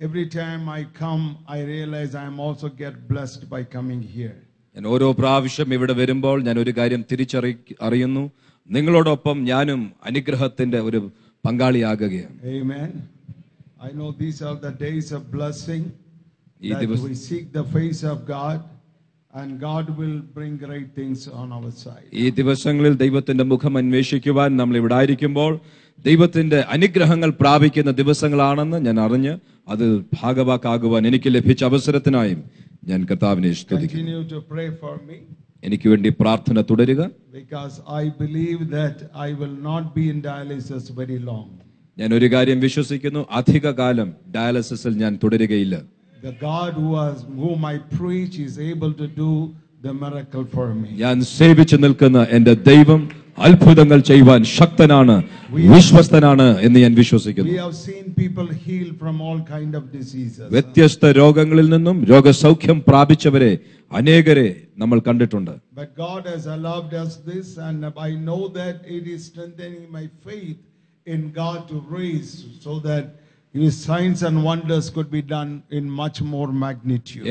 every time I come, I realize I am also get blessed by coming here. ഞാൻ ഓരോ പ്രാവശ്യം ഇവിടെ വരുമ്പോൾ ഞാൻ ഒരു കാര്യം തിരിച്ചറി അറിയുന്നു നിങ്ങളോടൊപ്പം ഞാനും അനുഗ്രഹത്തിന്റെ ഒരു പങ്കാളിയാകുകയാണ് Amen. I know these are the days of blessing ഈ that ദിവസം we seek the face of God and God will bring great things on our side. ഈ ദിവസങ്ങളിൽ ദൈവത്തിന്റെ മുഖം അന്വേഷിക്കുവാൻ നമ്മൾ ഇവിടെ ആയിരിക്കുമ്പോൾ ദൈവത്തിന്റെ അനുഗ്രഹങ്ങൾ പ്രാപിക്കുന്ന ദിവസങ്ങളാണെന്ന് ഞാൻ അറിഞ്ഞ് അത് ഭാഗവാക്കാകുവാൻ എനിക്ക് ലഭിച്ച അവസരത്തിനായും ഞാൻ കർത്താവിനെ സ്തുതിക്കുന്നു. എനിക്ക് വേണ്ടി പ്രാർത്ഥന തുടരുക. ഞാൻ ഒരു കാര്യം വിശ്വസിക്കുന്നു. അധിക കാലം ഡയാലിസിസിൽ ഞാൻ തുടരുകയില്ല. ഞാൻ സേവിച്ചു നിൽക്കുന്ന എന്റെ ദൈവം അത്ഭുതങ്ങൾ ചെയ്യുവാൻ ശക്തനാണ് വിശ്വസ്തനാണ് എന്ന് ഞാൻ വിശ്വസിക്കുന്നു. വ്യത്യസ്ത രോഗങ്ങളിൽ നിന്നും രോഗസൗഖ്യം പ്രാപിച്ചവരെ അനേകരെ നമ്മൾ കണ്ടിട്ടുണ്ട്.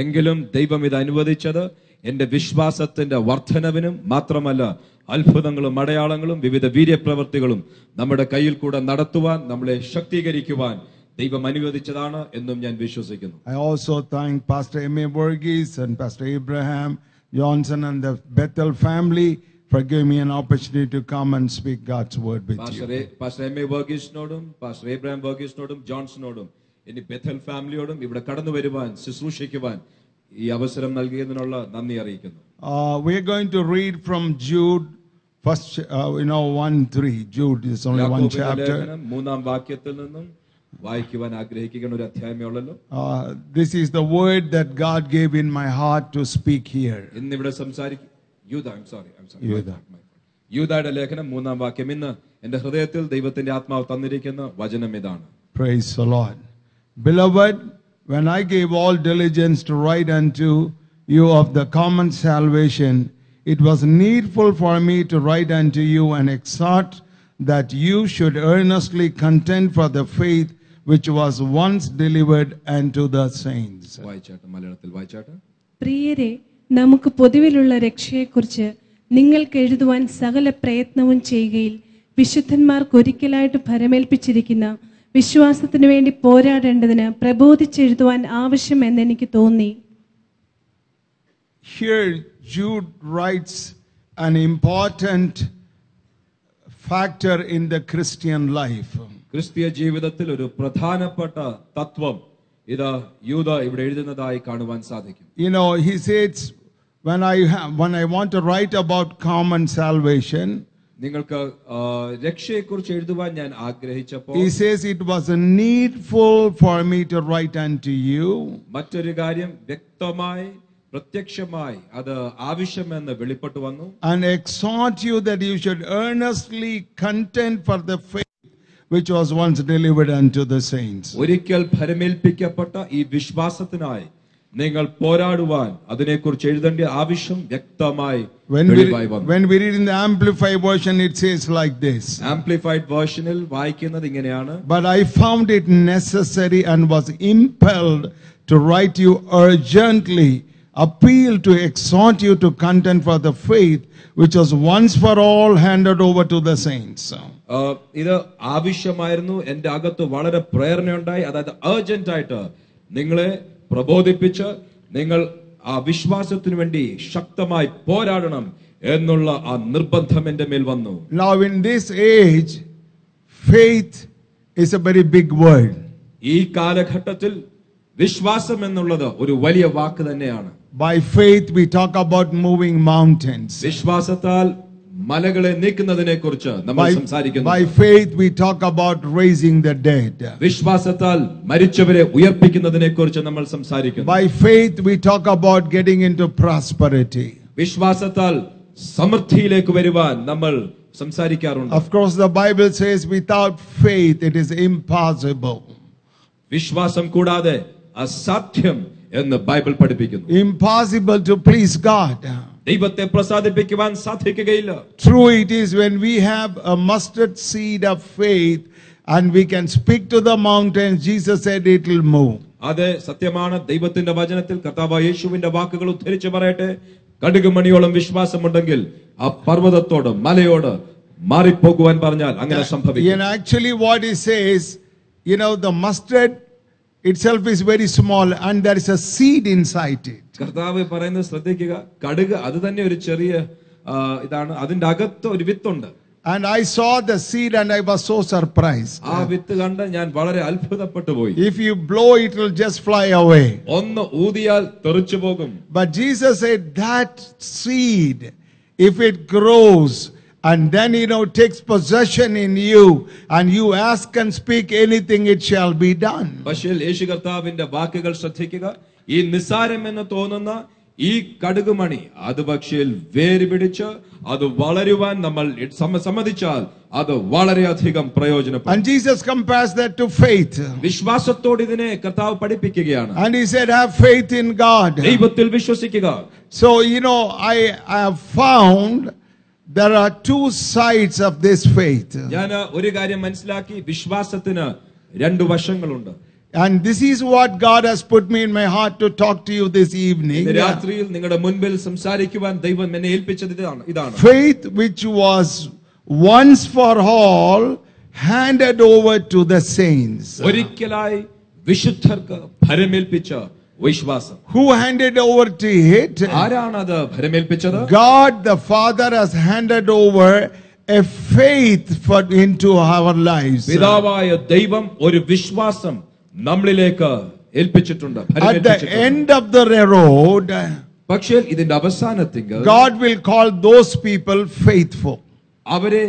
എങ്കിലും ദൈവം ഇത് അനുവദിച്ചത് എന്റെ വിശ്വാസത്തിന്റെ വർധനവിനും മാത്രമല്ല അത്ഭുതങ്ങളും അടയാളങ്ങളും വിവിധ വീര്യപ്രവർത്തികളും നമ്മുടെ കയ്യിൽ കൂടെ നടത്തുവാൻ നമ്മളെ ശക്തീകരിക്കുവാൻ ദൈവം അനുവദിച്ചതാണ് എന്നും ഞാൻ വിശ്വസിക്കുന്നു I also thank Pastor A Burgess and pastor Abraham Johnson and the Bethel family for giving me an opportunity to come and speak God's word with you. Pastor A- pastor M A വർഗീസിനോടും pastor Abraham വർഗീസിനോടും ജോൺസണോടും ഇനി Bethel ഫാമിലിയോടും ഇവിടെ കടന്നു വരുവാൻ ശുശ്രൂഷിക്കുവാൻ ഈ അവസരം നൽകിയതിനുള്ള നന്ദി അറിയിക്കുന്നു Uh, we're going to read from Jude, first, uh, you know, 1 3. Jude is only one യാക്കോബിന്റെ chapter. ലേഖനം മൂന്നാം വാക്യത്തിൽ നിന്നും വായിക്കുവാൻ ആഗ്രഹിക്കുന്ന ഒരു അധ്യായമേ ഉള്ളല്ലോ Uh, this is the word that God gave in my heart to speak here. ഇന്നിവിടെ സംസാരിക്കും യൂത ഐം സോറി ഐം സോറി യൂദ. യൂതയുടെ ലേഖനം മൂന്നാം വാക്യം ഇന്ന് എന്റെ ഹൃദയത്തിൽ ദൈവത്തിന്റെ ആത്മാവ് തന്നിരിക്കുന്ന വചനം ഇതാണ് Praise the Lord. Beloved, when I gave all diligence to write unto you of the common salvation, it was needful for me to write unto you and exhort that you should earnestly contend for the faith which was once delivered unto the saints. വായിച്ചാട്ടെ മലയാളത്തിൽ വായിച്ചാട്ടെ പ്രിയരെ നമുക്ക് പൊതുവിലുള്ള രക്ഷയെക്കുറിച്ച് നിങ്ങൾക്ക് എഴുതുവാൻ സകല പ്രയത്നവും ചെയ്യുകയിൽ വിശുദ്ധന്മാർക്ക് ഒരിക്കലായിട്ട് ഭരമേൽപ്പിച്ചിരിക്കുന്ന വിശ്വാസത്തിനു വേണ്ടി പോരാടേണ്ടതിന് പ്രബോധിച്ചെഴുതുവാൻ ആവശ്യമെന്ന് എനിക്ക് തോന്നി Here, Jude writes an important factor in the Christian life. ക്രിസ്തീയ ജീവിതത്തിൽ ഒരു പ്രധാനപ്പെട്ട തത്വം ഇത് യൂത ഇവിടെ എഴുതുന്നതായി കാണുവാൻ സാധിക്കും You know, he says, when I, ha- when I want to write about common salvation, നിങ്ങൾക്ക് ആ, രക്ഷയെക്കുറിച്ച് എഴുതുവാൻ ഞാൻ ആഗ്രഹിച്ചപ്പോൾ he says it was needful for me to write unto you മറ്റൊരു കാര്യം വ്യക്തമായി പ്രത്യക്ഷമായി അത് ആവശ്യമെന്ന് വെളിപ്പെട്ടു വന്നു and exhort you that you should earnestly contend for the faith which was once delivered unto the saints. ഒരിക്കൽ ഭരമേൽപ്പിക്കപ്പെട്ട ഈ വിശ്വാസത്തിനായി നിങ്ങൾ പോരാടുവാൻ അതിനെക്കുറിച്ച് എഴുതേണ്ട ആവശ്യം വ്യക്തമായി When we, വെളിവായി വന്നു when we read in the Amplified version, it says like this. Amplified വേർഷനിൽ വായിക്കുന്നത് ഇങ്ങനെയാണ് But I found it necessary and was impelled to write you urgently, appeal to exhort you to contend for the faith which was once for all handed over to the saints. ആ, ഇത് ആവശ്യമായിരുന്നു എന്റെ അകത്ത് വളരെ പ്രേരണയുണ്ടായി അതായത് urgent ആയിട്ട് നിങ്ങളെ പ്രബോധിപ്പിച്ച് നിങ്ങൾ ആ വിശ്വാസത്തിനു വേണ്ടി ശക്തമായി പോരാടണം എന്നുള്ള ആ നിർബന്ധം എന്റെ മേൽ വന്നു Now, in this age faith is a very big word. ഈ കാലഘട്ടത്തിൽ വിശ്വാസം എന്നുള്ളത് ഒരു വലിയ വാക്ക് തന്നെയാണ് By faith, we talk about moving mountains. വിശ്വാസത്താൽ മലകളെ നീക്കുന്നതിനെ കുറിച്ച് നമ്മൾ സംസാരിക്കുന്നു by faith, we talk about raising the dead. വിശ്വാസത്താൽ മരിച്ചവരെ ഉയർപ്പിക്കുന്നതിനെ കുറിച്ച് നമ്മൾ സംസാരിക്കുന്നു By faith, we talk about getting into prosperity. വിശ്വാസത്താൽ സമൃദ്ധിയിലേക്ക് വരുവാൻ നമ്മൾ സംസാരിക്കാറുണ്ട് Of course, the Bible says without faith, it is impossible. വിശ്വാസം കൂടാതെ അസാധ്യം എന്ന് ബൈബിൾ പഠിപ്പിക്കുന്നു Impossible to please God. ദൈവത്തെ പ്രസാദിപ്പിക്കുവാൻ സാധിക്കുകയില്ല. True it is when we have a mustard seed of faith and we can speak to the mountain Jesus said it will move അതെ സത്യമാണ്. ദൈവത്തിന്റെ വചനത്തിൽ കർത്താവ് യേശുവിന്റെ വാക്കുകൾ ഉദ്ധരിച്ച് പറയട്ടെ. കടുകുമണിയോളം വിശ്വാസമുണ്ടെങ്കിൽ ആ പർവതത്തോട് മലയോട് മാറിപ്പോകുവാൻ പറഞ്ഞാൽ അങ്ങനെ സംഭവിക്കും. Actually what is you know the mustard itself is very small and there is a seed inside it. കർത്താവ് പറയുന്നത് ശ്രദ്ധിക്കുക കടുക് അത് തന്നെ ഒരു ചെറിയ ആ, ഇതാണ് അതിന്റെ അകത്ത് ഒരു വിത്തുണ്ട് And I saw the seed and I was so surprised. ആ വിത്ത് കണ്ട് ഞാൻ വളരെ അത്ഭുതപ്പെട്ടു പോയി If you blow, it will just fly away. ഒന്ന് ഊതിയാൽ തെറിച്ചു പോകും But Jesus said that seed, if it grows and then you know takes possession in you and you ask and speak anything, it shall be done. പക്ഷേ യേശു കർത്താവിന്റെ വാക്കുകൾ ശ്രദ്ധിക്കുക ഈ നിസ്സാരം എന്ന് തോന്നുന്ന ഈ കടുകുമണി അത് പക്ഷേ വേര് പിടിച്ച് അത് വളരുവാൻ നമ്മൾ സമ്മ- സമ്മതിച്ചാൽ അത് വളരെയധികം പ്രയോജനപ്പെടും And Jesus compares that to faith. വിശ്വാസത്തോട് ഇതിനെ കർത്താവ് പഠിപ്പിക്കുകയാണ് And he said, Have faith in God. ദൈവത്തിൽ വിശ്വസിക്കുക So, you know, I, I have found there are two sides of this faith. ഞാൻ ഒരു കാര്യം മനസ്സിലാക്കി വിശ്വാസത്തിന് രണ്ട് വശങ്ങളുണ്ട് And this is what God has put me in my heart to talk to you this evening. ഇന്ന് രാത്രിയിൽ നിങ്ങളുടെ മുൻപിൽ സംസാരിക്കുവാൻ ദൈവം എന്നെ ഏൽപ്പിച്ചത് ഇതാണ് ഇതാണ് Faith which was once for all handed over to the saints. ഒരിക്കലായി വിശുദ്ധർക്ക് ഭരമേൽപ്പിച്ച വിശ്വാസം Who handed over to it? ആരാണ് അത് ഭരമേൽപ്പിച്ചത് God the Father has handed over a faith for, into our lives. പിതാവായ ദൈവം ഒരു വിശ്വാസം നമ്മളിലേക്ക് ഏൽപ്പിച്ചിട്ടുണ്ട് At the ഭരമേൽപ്പിച്ചിട്ടുണ്ട്. end of the road, പക്ഷേ ഇതിന്റെ അവസാനത്തിൽ God will call those people faithful. അവരെ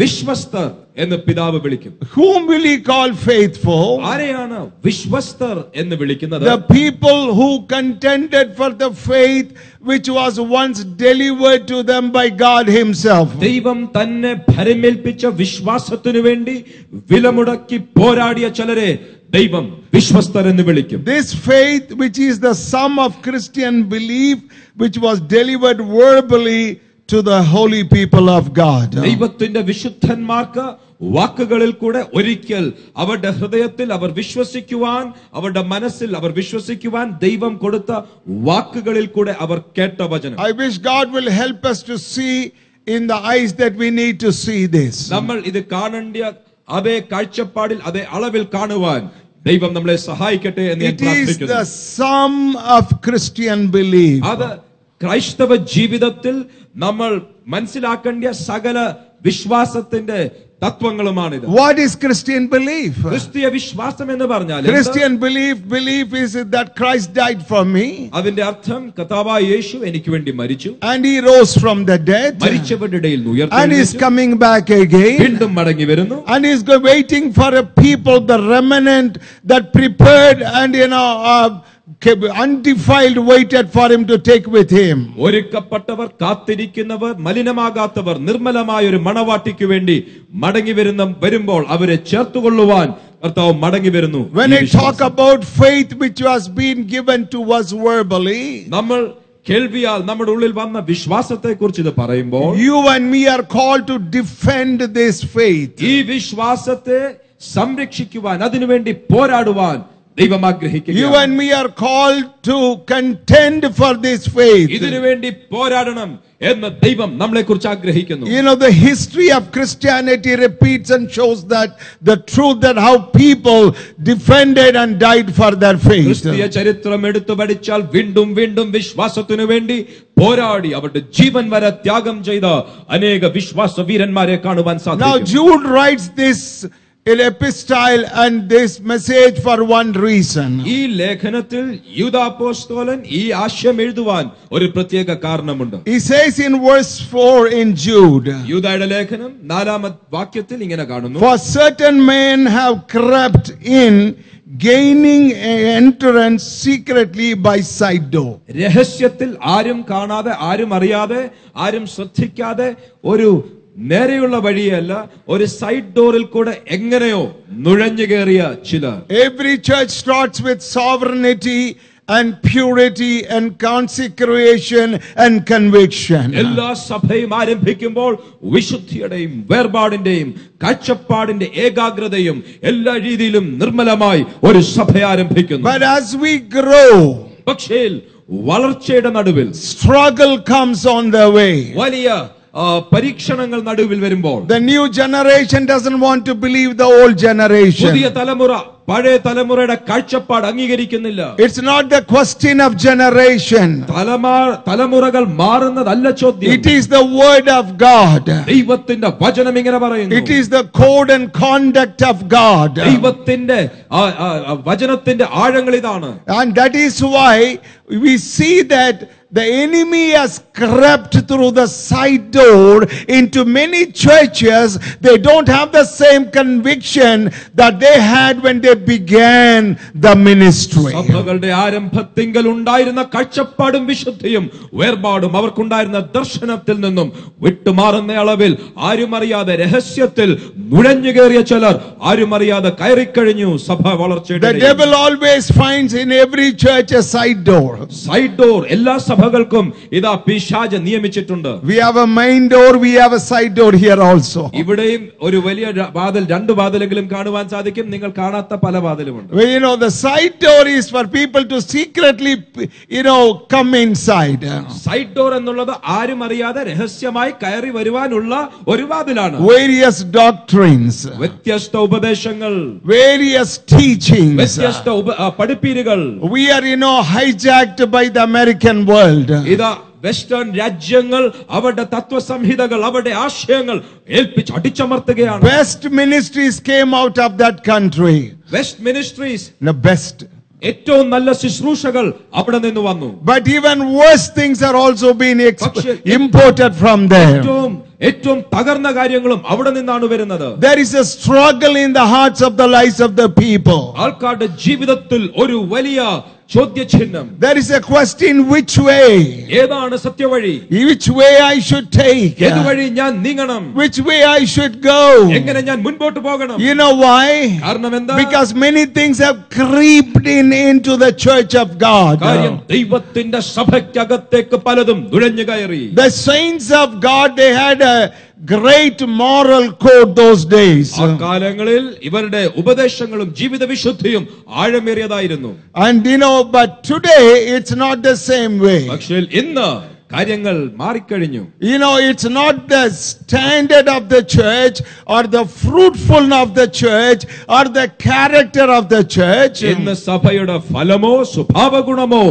വിശ്വസ്തർ എന്ന് പിതാവ് വിളിക്കും Whom will he call faithful? ആരെയാണ് വിശ്വസ്തർ എന്ന് വിളിക്കുന്നത് The people who contended for the faith which was once delivered to them by God Himself. ദൈവം തന്നെ ഭരമേൽപ്പിച്ച വിശ്വാസത്തിനു വേണ്ടി വിലമുടക്കി പോരാടിയ ചിലരെ ദൈവം വിശ്വസ്തർ എന്ന് വിളിക്കും This faith, which is the sum of Christian belief, which was delivered verbally to the holy people of God. ദൈവത്തിന്റെ വിശുദ്ധന്മാർക്ക് വാക്കുകളിൽ കൂടെ ഒരിക്കൽ അവരുടെ ഹൃദയത്തിൽ അവർ വിശ്വസിക്കുവാൻ അവരുടെ മനസ്സിൽ അവർ വിശ്വസിക്കുവാൻ ദൈവം കൊടുത്ത വാക്കുകളിൽ കൂടെ അവർ കേട്ട വചനം I wish God will help us to see in the eyes that we need to see this. നമ്മൾ ഇത് കാണേണ്ട അതേ കാഴ്ചപ്പാടിൽ അതേ അളവിൽ കാണുവാൻ ദൈവം നമ്മളെ സഹായിക്കട്ടെ എന്ന് ഞാൻ It is പ്രാർത്ഥിക്കുന്നു the sum of Christian belief. അത് ക്രൈസ്തവ ജീവിതത്തിൽ നമ്മൾ മനസ്സിലാക്കേണ്ട സകല വിശ്വാസത്തിന്റെ തത്വങ്ങളുമാണിത് What is Christian belief? ക്രിസ്തീയ വിശ്വാസം എന്ന് പറഞ്ഞാൽ എന്താ? Christian belief, belief is that Christ died for me അതിന്റെ അർത്ഥം കഥാവായ യേശു എനിക്ക് വേണ്ടി മരിച്ചു and he rose from the dead മരിച്ചവരുടെ ഇടയിൽ നിന്ന് and is ഉയർത്തെഴുന്നേറ്റു. coming back again വീണ്ടും മടങ്ങി വരുന്നു and is go- waiting for a people, the remnant that prepared and you know uh, kept undefiled waited for him to take with him. ഒരുക്കപ്പെട്ടവർ കാത്തിരിക്കുന്നവർ മലിനമാകാത്തവർ നിർമ്മലമായ ഒരു മണവാട്ടിക്ക് വേണ്ടി മടങ്ങി വരുന്ന വരുമ്പോൾ അവരെ ചേർത്തുകൊള്ളുവാൻ കർത്താവ് മടങ്ങി വരുന്നു When I talk about faith which was been given to us verbally, നമ്മൾ കേൾവിയാൽ നമ്മുടെ ഉള്ളിൽ വന്ന വിശ്വാസത്തെ കുറിച്ച് ഇത് പറയുമ്പോൾ you and me are called to defend this faith. ഈ വിശ്വാസത്തെ സംരക്ഷിക്കുവാൻ അതിനുവേണ്ടി പോരാടുവാൻ ദൈവം You ആഗ്രഹിക്കുക and me are called to contend for this faith. ഇതിനു വേണ്ടി പോരാടണം എന്ന് ദൈവം നമ്മളെ കുറിച്ച് ആഗ്രഹിക്കുന്നു You know, the history of Christianity repeats and shows that the truth that how people defended and died for their faith. ക്രിസ്തീയ ചരിത്രം എടുത്തു പഠിച്ചാൽ വീണ്ടും വീണ്ടും വിശ്വാസത്തിനു വേണ്ടി പോരാടി അവരുടെ ജീവൻ വരെ ത്യാഗം ചെയ്ത അനേക വിശ്വാസ വീരന്മാരെ കാണുവാൻ Now, സാധിക്കും Jude writes this in epistle and this message for one reason. E lekhanathil Yuda apostolan e ashyam ezhuvan oru pratheeka kaaranamundu. He says in verse 4 in Jude. Yuda lekhanam naalam. For certain men have crept in gaining entrance secretly by side door. Rahasyathil aarum kaanada aarum ariyada aarum sathikkada oru നേരെയുള്ള വഴിയല്ല ഒരു side ഡോറിൽ കൂടെ എങ്ങനെയോ നുഴഞ്ഞു കയറിയ ചിലർ Every church starts with sovereignty and purity and consecration and conviction. എല്ലാ സഭയും ആരംഭിക്കുമ്പോൾ വിശുദ്ധിയുടെയും വേർപാടിന്റെയും കാഴ്ചപ്പാടിന്റെ ഏകാഗ്രതയും എല്ലാ രീതിയിലും നിർമ്മലമായി ഒരു സഭ ആരംഭിക്കുന്നു But as we grow, പക്ഷേ വളർച്ചയുടെ നടുവിൽ struggle comes on the way. വലിയ ആ, പരീക്ഷണങ്ങൾ നടുവിൽ വരുമ്പോൾ The new generation doesn't want to believe the old പുതിയ generation. തലമുറ പഴയ തലമുറയുടെ കാഴ്ചപ്പാട് അംഗീകരിക്കുന്നില്ല It's not the question of generation. തലമാ തലമുറകൾ മാറുന്നതല്ല ചോദ്യം It is the word of God. ദൈവത്തിന്റെ വചനം ഇങ്ങനെ പറയുന്നു It is the code and conduct of God. ദൈവത്തിന്റെ ആ, ആ, ആ, വചനത്തിന്റെ ആഴങ്ങൾ ഇതാണ് And that is why we see that the enemy has crept through the side door into many churches. They don't have the same conviction that they had when they began the ministry. സഭകളുടെ ആരംഭത്തിങ്കൽ ഉണ്ടായിരുന്ന കാഴ്ചപ്പാടും വിശുദ്ധിയും വേർപാടും അവർക്കുണ്ടായിരുന്ന ദർശനത്തിൽ നിന്നും വിട്ടുമാറുന്ന അളവിൽ ആരും അറിയാതെ രഹസ്യത്തിൽ നുഴഞ്ഞു കയറിയ ചിലർ ആരും അറിയാതെ കയറിക്കഴിഞ്ഞു സഭ വളർച്ചയുടെ The devil always finds in every church a side door. Side door എല്ലാ സഭകൾക്കും ഇതാ പിശാജ് നിയമിച്ചിട്ടുണ്ട് We have a main door, we have a side door here also. ഇവിടെയും ഒരു വലിയ ര- വാതിൽ രണ്ട് വാതിലെങ്കിലും കാണുവാൻ സാധിക്കും നിങ്ങൾ കാണാത്ത പല വാതിലുമുണ്ട് Well, you know, the side door is for people to secretly, you know, come inside. Side door എന്നുള്ളത് ആരും അറിയാതെ രഹസ്യമായി കയറി വരുവാനുള്ള ഒരു വാതിലാണ് Various doctrines, വ്യത്യസ്ത ഉപദേശങ്ങൾ various teachings. വ്യത്യസ്ത ഉപ- ആ, പഠിപ്പീരുകൾ We are, you know, hijacked by the American world. ഇതാ Western രാജ്യങ്ങൾ അവരുടെ തത്വസംഹിതകൾ അവരുടെ ആശയങ്ങൾ ഏൽപ്പിച്ച് അടിച്ചമർത്തുകയാണ്. West ministries came out of that country west ministries best ഏറ്റവും നല്ല ശുശ്രൂഷകൾ അവിടെ നിന്ന് വന്നു. But even worse things are also been imported from the ഏറ്റവും തകർന്ന കാര്യങ്ങളും അവിടെ നിന്നാണ് വരുന്നത്. There is a struggle in the hearts of the life of the people ആൾക്കാരുടെ ജീവിതത്തിൽ ഒരു വലിയ ചോദ്യചിഹ്നം There is a question which way? ഏതാണ് സത്യവഴി Which way I should take? ഏതുവഴി ഞാൻ നീങ്ങണം Which way I should go? എങ്ങനെ ഞാൻ മുൻപോട്ട് പോകണം You know why? കാരണം എന്താ Because many things have creeped in into the church of God. കാര്യം ദൈവത്തിന്റെ സഭയ്ക്കകത്തേക്ക് പലതും നുഴഞ്ഞു കയറി The saints of God, they had a great moral code those days. ആ കാലങ്ങളിൽ ഇവരുടെ ഉപദേശങ്ങളും ജീവിത വിശുദ്ധിയും ആഴമേറിയതായിരുന്നു And you know, but today it's not the same way. പക്ഷേ ഇന്ന് കാര്യങ്ങൾ മാറിക്കഴിഞ്ഞു You know, it's not the standard of the church or the fruitfulness of the church or the character of the church. ഇന്ന് സഭയുടെ ഫലമോ സ്വഭാവ ഗുണമോ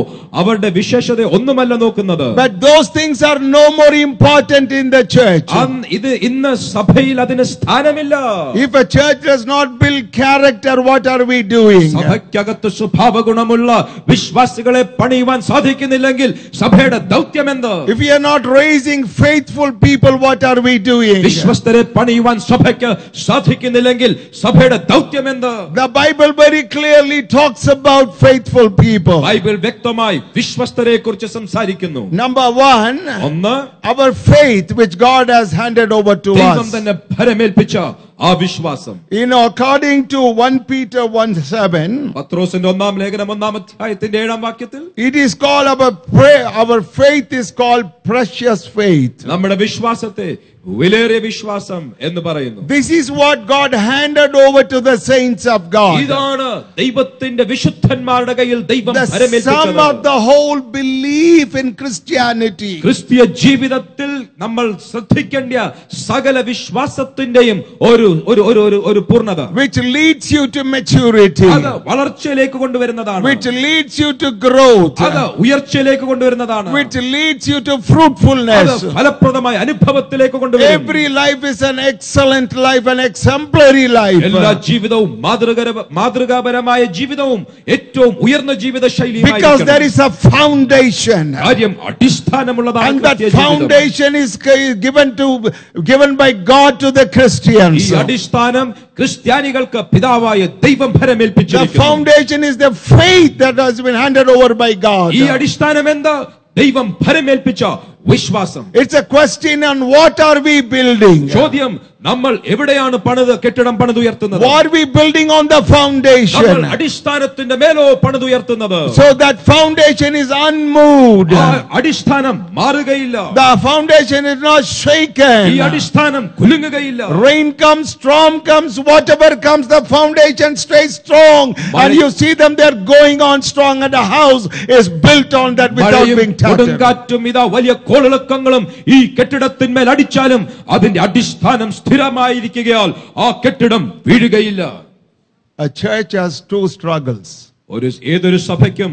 അവരുടെ വിശേഷത ഒന്നുമല്ല നോക്കുന്നത് But those things are no more important in the church. അന്ന് ഇത് ഇന്ന് സഭയിൽ അതിന് സ്ഥാനമില്ല If a church does not build character, what are we doing? സഭയ്ക്കകത്ത് സ്വഭാവ ഗുണമുള്ള വിശ്വാസികളെ പണിയുവാൻ സാധിക്കുന്നില്ലെങ്കിൽ സഭയുടെ ദൗത്യം എന്ത് If we are not raising faithful people, what are we doing? വിശ്വസ്തരെ പണിയുവാൻ സഭയ്ക്ക് സാധിക്കുന്നില്ലെങ്കിൽ സഭയുടെ ദൗത്യം എന്ത് The Bible very clearly talks about faithful people. Bible വ്യക്തമായി വിശ്വസ്തരെ കുറിച്ച് സംസാരിക്കുന്നു Number one, ഒന്ന് our faith which God has handed over to ദൈവം us. തന്നെ ഭരമേൽപ്പിച്ച ആ വിശ്വാസം You know, according to 1 Peter 1 7, പത്രോസിന്റെ ഒന്നാം ലേഖനം ഒന്നാം അധ്യായത്തിന്റെ ഏഴാം വാക്യത്തിൽ it is called our prayer, our faith is called precious faith. നമ്മുടെ വിശ്വാസത്തെ വിലേറിയ വിശ്വാസം എന്ന് പറയുന്നു This is what God handed over to the saints of God. ഇതാണ് ദൈവത്തിന്റെ വിശുദ്ധന്മാരുടെ കയ്യിൽ ദൈവം The sum of ഭരമേൽപ്പിച്ചത് the whole belief in Christianity. ക്രിസ്തീയ ജീവിതത്തിൽ നമ്മൾ ശ്രദ്ധിക്കേണ്ട സകല വിശ്വാസത്തിന്റെയും ഒരു ഒരു ഒരു ഒരു ഒരു പൂർണ്ണത which leads you to maturity, അത് വളർച്ചയിലേക്ക് കൊണ്ടുവരുന്നതാണ് which leads you to growth, അത് ഉയർച്ചയിലേക്ക് കൊണ്ടുവരുന്നതാണ് which leads you to അത് fruitfulness. ഫലപ്രദമായ അനുഭവത്തിലേക്ക് കൊണ്ടുവരുന്നതാണ് കൊണ്ടുവരും Every life is an excellent life, an exemplary life. എല്ലാ ജീവിതവും മാതൃകര മാതൃകാപരമായ ജീവിതവും ഏറ്റവും ഉയർന്ന ജീവിത Because there ശൈലിയും is a foundation. കാര്യം അടിസ്ഥാനമുള്ളതാണ് And that ക്രിസ്തീയ ജീവിതം. foundation is g- given to given by God to the ഈ Christians. അടിസ്ഥാനം ക്രിസ്ത്യാനികൾക്ക് പിതാവായ ദൈവം The ഭരമേൽപ്പിച്ചിരിക്കുന്നു foundation is the faith that has been handed over by God. ഈ അടിസ്ഥാനം എന്താ ദൈവം ഭരമേൽപ്പിച്ച വിശ്വാസം It's a question on what are we building? ചോദ്യം നമ്മൾ എവിടെയാണ് പണിത് കെട്ടിടം പണിതുയർത്തുന്നത് What are we building on the നമ്മൾ foundation? അടിസ്ഥാനത്തിന്റെ മേലോ പണിതുയർത്തുന്നത് So that foundation is unmoved. ആ അടിസ്ഥാനം മാറുകയില്ല The foundation is not ഈ shaken. അടിസ്ഥാനം കുലുങ്ങുകയില്ല Rain comes, storm comes, whatever comes, the foundation stays strong. And you see them, they're going on strong, and the house is built on that without മഴയും being touched. കൊടുങ്കാറ്റും ഇതാ വലിയ കോളിളക്കങ്ങളും ഈ കെട്ടിടത്തിന്മേൽ അടിച്ചാലും അതിന്റെ അടിസ്ഥാനം സ്ഥിരമായിരിക്കുകയാൽ ആ കെട്ടിടം വീഴുകയില്ല. A church has two struggles. ഒരു ഏതൊരു സഭയ്ക്കും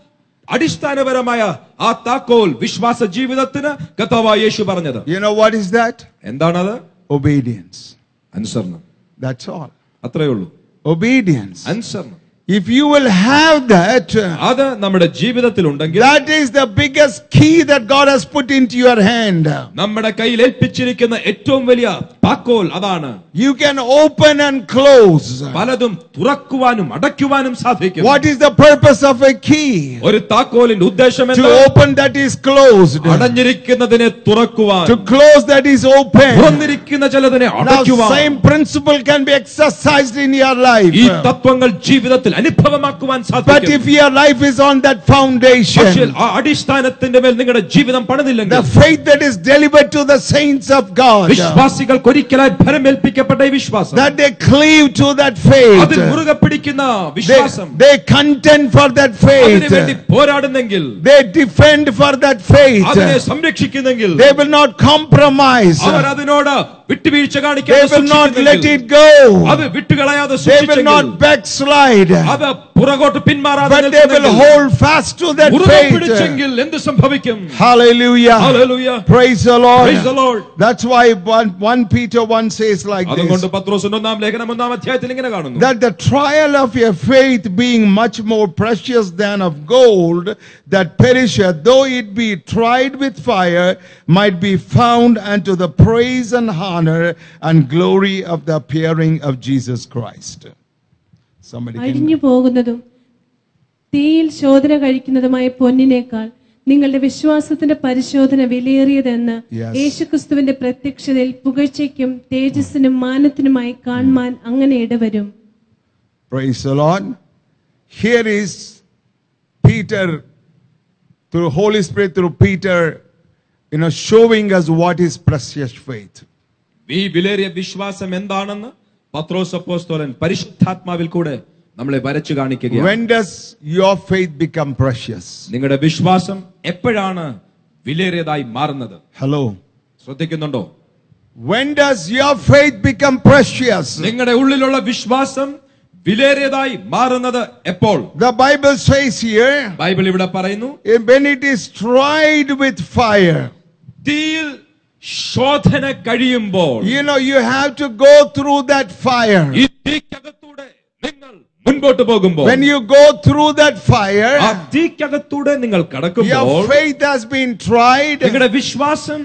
അടിസ്ഥാനപരമായ ആ താക്കോൽ വിശ്വാസ ജീവിതത്തിന് കർത്താവായ യേശു പറഞ്ഞത്. You know what is that എന്താണത്? ഒബീഡിയൻസ് അനുസരണം ദാറ്റ്സ് ഓൾ അത്രയേ ഉള്ളൂ. ഒബീഡിയൻസ് അനുസരണം If you will have that, അത് നമ്മുടെ ജീവിതത്തിൽ ഉണ്ടെങ്കിൽ that is the biggest key that God has put into your hand. നമ്മുടെ കയ്യിൽ ഏൽപ്പിച്ചിരിക്കുന്ന ഏറ്റവും വലിയ താക്കോൽ അതാണ് You can open and close. പലതും തുറക്കുവാനും അടയ്ക്കുവാനും സാധിക്കും What is the purpose of a key? ഒരു താക്കോലിന്റെ ഉദ്ദേശം To എന്താ open that is closed. അടഞ്ഞിരിക്കുന്നതിനെ തുറക്കുവാൻ To close that is open. തുറന്നിരിക്കുന്ന ചിലതിനെ Now, അടയ്ക്കുവാൻ same principle can be exercised in your life. ഈ തത്വങ്ങൾ ജീവിതത്തിൽ അനുഭവമാക്കുവാൻ But സാധിക്കും if your life is on that പക്ഷേ foundation, ആ അടിസ്ഥാനത്തിന്റെ മേൽ നിങ്ങളുടെ ജീവിതം പണിതില്ലെങ്കിൽ the faith that is delivered to the saints of God, വിശ്വാസികൾക്ക് ഒരിക്കലായി ഫലമേൽപ്പിക്കപ്പെട്ട ഈ വിശ്വാസം that they cleave to that അതിൽ faith, മുറുകെ പിടിക്കുന്ന they, വിശ്വാസം they contend for that അതിനു വേണ്ടി faith, പോരാടുന്നെങ്കിൽ they defend for that അതിനെ faith, സംരക്ഷിക്കുന്നെങ്കിൽ they will not compromise, അവർ അതിനോട് വിട്ടുവീഴ്ച they കാണിക്കാതെ will not let സൂക്ഷിക്കുന്നെങ്കിൽ, it go, അത് വിട്ടുകളയാതെ they will സൂക്ഷിച്ചെങ്കിൽ not backslide, അത് പുറകോട്ട് പിന്മാറാതെ but they will നിൽക്കുന്നെങ്കിൽ, hold fast to that മുറുകെ faith. പിടിച്ചെങ്കിൽ എന്ത് സംഭവിക്കും Hallelujah. Hallelujah. Praise the Praise the Lord. Lord. That's why 1, 1 Peter 1 says like അതുകൊണ്ട് this. പത്രോസിന്റെ ഒന്നാം ലേഖനം ഒന്നാം അധ്യായത്തിൽ ഇങ്ങനെ കാണുന്നു That the trial of your faith being much more precious than of gold that perisheth, though it be tried with fire, might be found unto the praise and honor and glory of the appearing of Jesus Christ. Somebody can. അഴിഞ്ഞു പോകുന്നതും തീയിൽ ശോധന കഴിക്കുന്നതുമായ പൊന്നിനേക്കാൾ നിങ്ങളുടെ വിശ്വാസത്തിന്റെ പരിശോധന വിലയേറിയതെന്ന് Yes. യേശുക്രിസ്തുവിന്റെ പ്രത്യക്ഷതയിൽ പുകഴ്ചയ്ക്കും തേജസ്സിനും മാനത്തിനുമായി കാണുവാൻ അങ്ങനെ ഇടവരും Praise the Lord. Here is Peter, through Holy Spirit, through Peter, you know, showing us what is precious faith. ഈ വിലേറിയ വിശ്വാസം എന്താണെന്ന് പത്രോസ് അപ്പോസ്തലൻ പരിശുദ്ധാത്മാവിൽ കൂടെ നമ്മളെ വരച്ചു കാണിക്കുകയാണ് When does your faith become precious? നിങ്ങളുടെ വിശ്വാസം എപ്പോഴാണ് വിലേറിയതായി മാറുന്നത് Hello. ശ്രദ്ധിക്കുന്നുണ്ടോ When does your faith become precious? നിങ്ങളുടെ ഉള്ളിലുള്ള വിശ്വാസം വിലേറിയതായി മാറുന്നത് എപ്പോൾ The Bible says here, Bible ഇവിടെ പറയുന്നു when it is tried with fire, തീയിൽ ശോധന കഴിയുമ്പോൾ you know you have to go through that fire ഈ തീക്കകത്ത് മുൻപോട്ട് മുൻപോട്ട് പോകുമ്പോൾ when you go through that fire, ആ തീക്കകത്തൂടെ നിങ്ങൾ കടക്കുമ്പോൾ your faith has been tried നിങ്ങളുടെ വിശ്വാസം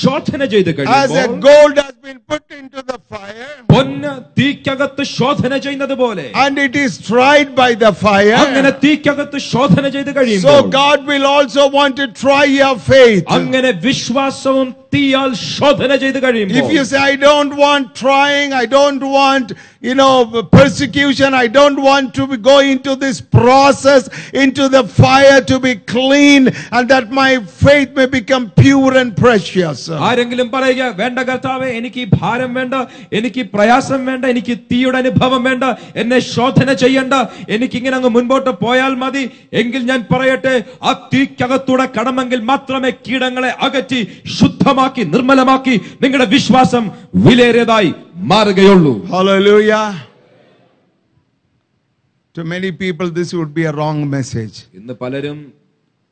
ശോധന ചെയ്ത് as a കഴിയുമ്പോൾ gold has been put into the fire പൊന്ന് തീക്കകത്ത് ശോധന ചെയ്യുന്നത് പോലെ and it is tried by the അങ്ങനെ fire. തീക്കകത്ത് ശോധന ചെയ്ത് So കഴിയുമ്പോൾ God will also want to try your faith. അങ്ങനെ വിശ്വാസവും തീയാൽ ശോധന ചെയ്ത് If കഴിയുമ്പോൾ you say, I don't want trying, I don't want, you know, persecution, I don't want to be- go into this process, into the fire to be clean, and that my faith may become pure and precious. ആരെങ്കിലും പറയുക വേണ്ട കർത്താവേ എനിക്ക് ഈ ഭാരം വേണ്ട എനിക്ക് പ്രയാസം വേണ്ട എനിക്ക് തീയുടെ അനുഭവം വേണ്ട എന്നെ ശോധന ചെയ്യണ്ട എനിക്ക് ഇങ്ങനെ അങ്ങ് മുൻപോട്ട് പോയാൽ മതി എങ്കിൽ ഞാൻ പറയട്ടെ ആ തീക്കകത്തൂടെ കടമെങ്കിൽ മാത്രമേ കീടങ്ങളെ അകറ്റി ശുദ്ധമാക്കി നിർമ്മലമാക്കി നിങ്ങളുടെ വിശ്വാസം വിലേറിയതായി മാറുകയുള്ളൂ Hallelujah. To many people, this would be a wrong message. ഇന്ന് പലരും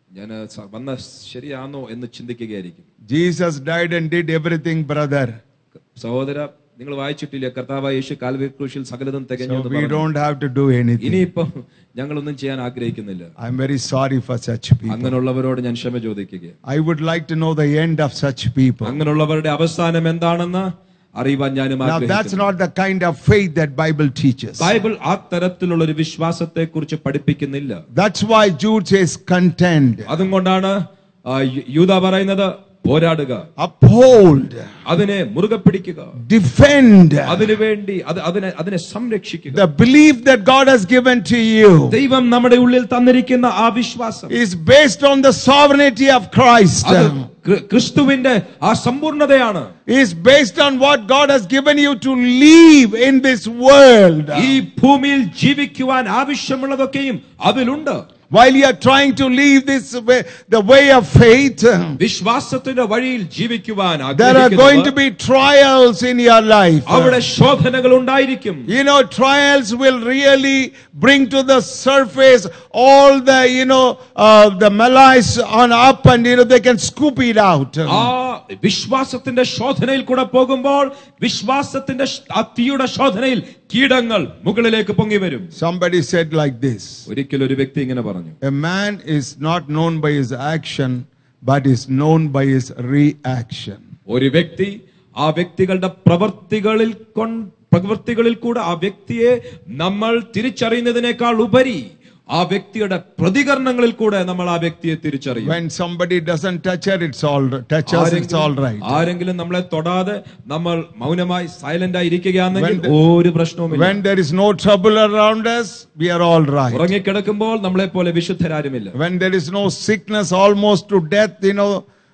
ഞാൻ വന്ന ശരിയാണോ എന്ന് ചിന്തിക്കുകയായിരിക്കും Jesus died and did everything, brother. സഹോദര നിങ്ങൾ വായിച്ചിട്ടില്ല കർത്താവ് യേശു കാൽവരി ക്രൂശിൽ സകലതും തികഞ്ഞു എന്ന് we പറഞ്ഞു. don't have to do anything. ഞങ്ങൾ ഒന്നും ചെയ്യാൻ ആഗ്രഹിക്കുന്നില്ല I'm very sorry for such people. അങ്ങനെയുള്ളവരോട് ഞാൻ ക്ഷമ ചോദിക്കുക I would like to know the end of such people. അങ്ങനെയുള്ളവരുടെ അവസാനം എന്താണെന്ന് അറിയുവാൻ ഞാനും Now that's ആഗ്രഹിക്കുന്നു not the kind of faith that Bible teaches. Bible ആ തരത്തിലുള്ള ഒരു വിശ്വാസത്തെ കുറിച്ച് പഠിപ്പിക്കുന്നില്ല That's why Jude says contend, അതുകൊണ്ടാണ് ആ, യു- യൂദ പറയുന്നത് പോരാടുക uphold, അതിനെ മുറുകെ പിടിക്കുക defend അതിനു വേണ്ടി അത് അതിനെ അതിനെ സംരക്ഷിക്കുക the belief that God has given to you ദൈവം നമ്മുടെ ഉള്ളിൽ തന്നിരിക്കുന്ന ആ വിശ്വാസം is based on the sovereignty of Christ. അത് ക്രി- ക്രിസ്തുവിന്റെ ആ സമ്പൂർണതയാണ് Is based on what God has given you to live in this world. ഈ ഭൂമിയിൽ ജീവിക്കുവാൻ ആവശ്യമുള്ളതൊക്കെയും അതിലുണ്ട് While you are trying to leave this way, the way of faith, വിശ്വാസത്തിന്റെ വഴിയിൽ ജീവിക്കുവാൻ there are going to ആഗ്രഹിക്കുന്നവർ be trials in your life. അവിടെ ശോധനകൾ ഉണ്ടായിരിക്കും You know, trials will really bring to the surface all the, you know, uh, the malice on up and, you know, they can scoop it out. ആ വിശ്വാസത്തിന്റെ ശോധനയിൽ കൂടെ പോകുമ്പോൾ വിശ്വാസത്തിന്റെ ശ്- ആ തീയുടെ ശോധനയിൽ കീടങ്ങൾ മുകളിലേക്ക് പൊങ്ങി വരും Somebody said like this ഒരിക്കൽ ഒരു വ്യക്തി ഇങ്ങനെ പറഞ്ഞു A man is not known by his action, but is known by his reaction. ഒരു വ്യക്തി ആ വ്യക്തികളുടെ പ്രവർത്തികളിൽ കൊൺ പ്രവൃത്തികളിൽ കൂടെ ആ വ്യക്തിയെ നമ്മൾ തിരിച്ചറിയുന്നതിനേക്കാൾ ഉപരി ആ വ്യക്തിയുടെ പ്രതികരണങ്ങളിൽ കൂടെ നമ്മൾ ആ വ്യക്തിയെ തിരിച്ചറിയും When somebody doesn't touch her, it's all touch us, it's all ആരെങ്കിലും- right. ആരെങ്കിലും നമ്മളെ തൊടാതെ നമ്മൾ മൗനമായി സൈലന്റ് ആയി ഇരിക്കുകയാണെങ്കിൽ ഒരു പ്രശ്നവുമില്ല When there is no trouble around us, we are all right. ഉറങ്ങിക്കിടക്കുമ്പോൾ നമ്മളെ പോലെ വിശുദ്ധരാരുമില്ല When there is no sickness almost to death, you know,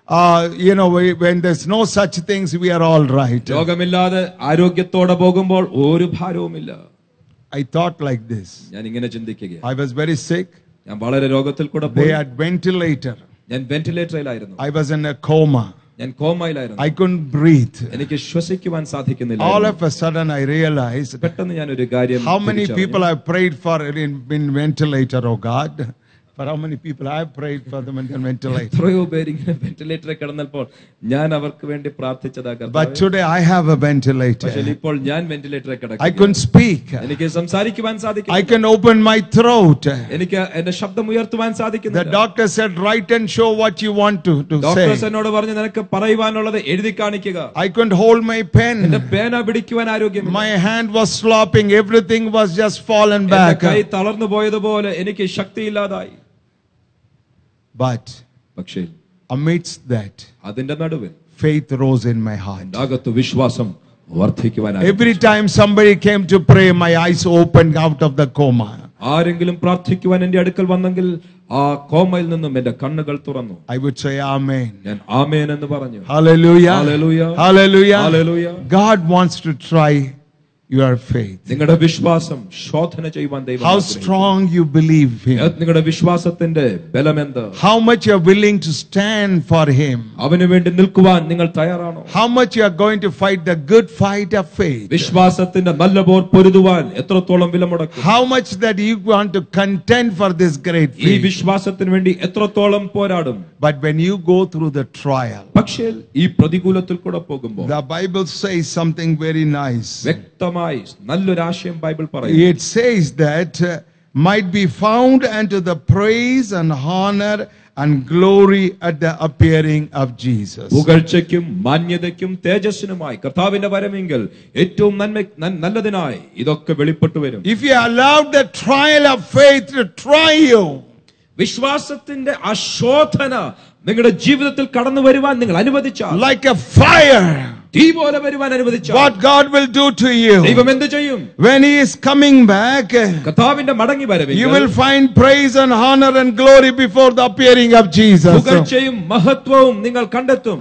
uh, you know, we- when there's no such things, we are all right. രോഗമില്ലാതെ ആരോഗ്യത്തോടെ പോകുമ്പോൾ ഒരു ഭാരവുമില്ല I thought like this. ഞാൻ ഇങ്ങനെ ചിന്തിക്കുക I was very sick. ഞാൻ വളരെ രോഗത്തിൽ കൂടെ They പോയി had ventilator. ഞാൻ വെന്റിലേറ്ററിലായിരുന്നു I was in a coma. ഞാൻ കോമയിലായിരുന്നു I couldn't breathe. എനിക്ക് ശ്വസിക്കുവാൻ സാധിക്കുന്നില്ല All of a sudden, I realized പെട്ടെന്ന് ഞാൻ ഒരു കാര്യം how many തിരിച്ചറിഞ്ഞു. people I've prayed for in, in ventilator, oh God. For how many people I've prayed for them in ventilator. എത്രയോ പേര് ഇങ്ങനെ വെന്റിലേറ്ററിൽ കിടന്നപ്പോൾ ഞാൻ അവർക്ക് വേണ്ടി പ്രാർത്ഥിച്ചതാ But കർത്താവേ. today I have a പക്ഷേ ventilator. ഇപ്പോൾ ഞാൻ വെന്റിലേറ്ററിൽ I കിടക്കുന്നു couldn't speak. എനിക്ക് സംസാരിക്കുവാൻ സാധിക്കും I can open my throat. എനിക്ക് എന്റെ ശബ്ദം ഉയർത്തുവാൻ The സാധിക്കുന്നു doctor said, write and show what you want to, to doctors say. എന്നോട് പറഞ്ഞു നിനക്ക് പറയുവാനുള്ളത് എഴുതി കാണിക്കുക I couldn't hold my എന്റെ pen. പേന പിടിക്കുവാൻ ആരോഗ്യം My hand was slopping. Everything was just fallen എന്റെ back. കൈ തളർന്നു പോയതുപോലെ എനിക്ക് ശക്തിയില്ലാതായി But പക്ഷേ അമിറ്റ്സ് ദാറ്റ് അതിന്റെ നടുവിൽ faith rose in my heart അകത്ത് വിശ്വാസം വർദ്ധിക്കുവാനായി every time somebody came to pray my eyes opened out of the coma. ആരെങ്കിലും പ്രാർത്ഥിക്കുവാൻ എന്റെ അടുക്കൽ വന്നെങ്കിൽ ആ കോമയിൽ നിന്നും എന്റെ കണ്ണുകൾ തുറന്നു. ഐ വുഡ് സേ ആമേൻ ഞാൻ ആമേൻ എന്ന് പറഞ്ഞു. Hallelujah hallelujah hallelujah hallelujah God wants to try your faith. നിങ്ങളുടെ വിശ്വാസം ശോധന ചെയ്യുവാൻ ദൈവം How ആഗ്രഹിക്കുന്നു. strong you believe Him. നിങ്ങളുടെ വിശ്വാസത്തിന്റെ ബലമെന്ത് How much you're willing to stand for Him. അവന് വേണ്ടി നിൽക്കുവാൻ നിങ്ങൾ തയ്യാറാണോ How much you are going to fight the good fight of faith. വിശ്വാസത്തിന്റെ നല്ല പോർ പൊരുതുവാൻ എത്രത്തോളം വില മുടക്കും How much that you want to contend for this great ഈ faith. വിശ്വാസത്തിന് വേണ്ടി എത്രത്തോളം പോരാടും But when you go through the trial, പക്ഷേ ഈ പ്രതികൂലത്തിൽ കൂടെ പോകുമ്പോൾ the Bible says something very nice. വ്യക്തമായി വ്യക്തമായി നല്ലൊരു ആശയം ബൈബിൾ പറയും It says that uh, might be found unto the praise and honor and glory at the appearing of Jesus. പുകഴ്ചയ്ക്കും മാന്യതയ്ക്കും തേജസ്സിനുമായി കർത്താവിന്റെ വരമെങ്കിൽ ഏറ്റവും നന്മ നൻ- നല്ലതിനായി ഇതൊക്കെ വെളിപ്പെട്ടു വരും If you allow the trial of faith to try you, വിശ്വാസത്തിന്റെ ആ ശോധന നിങ്ങളുടെ ജീവിതത്തിൽ കടന്നു വരുവാൻ നിങ്ങൾ അനുവദിച്ചാൽ like a fire, തീ പോലെ വരുവാൻ അനുവദിച്ചാൽ what God will do to you ദൈവം എന്ത് ചെയ്യും when He is coming back. കർത്താവിന്റെ മടങ്ങി You വരവെങ്കിൽ will find praise and honor and glory before the appearing of Jesus. പുകഴ്ചയും മഹത്വവും നിങ്ങൾ കണ്ടെത്തും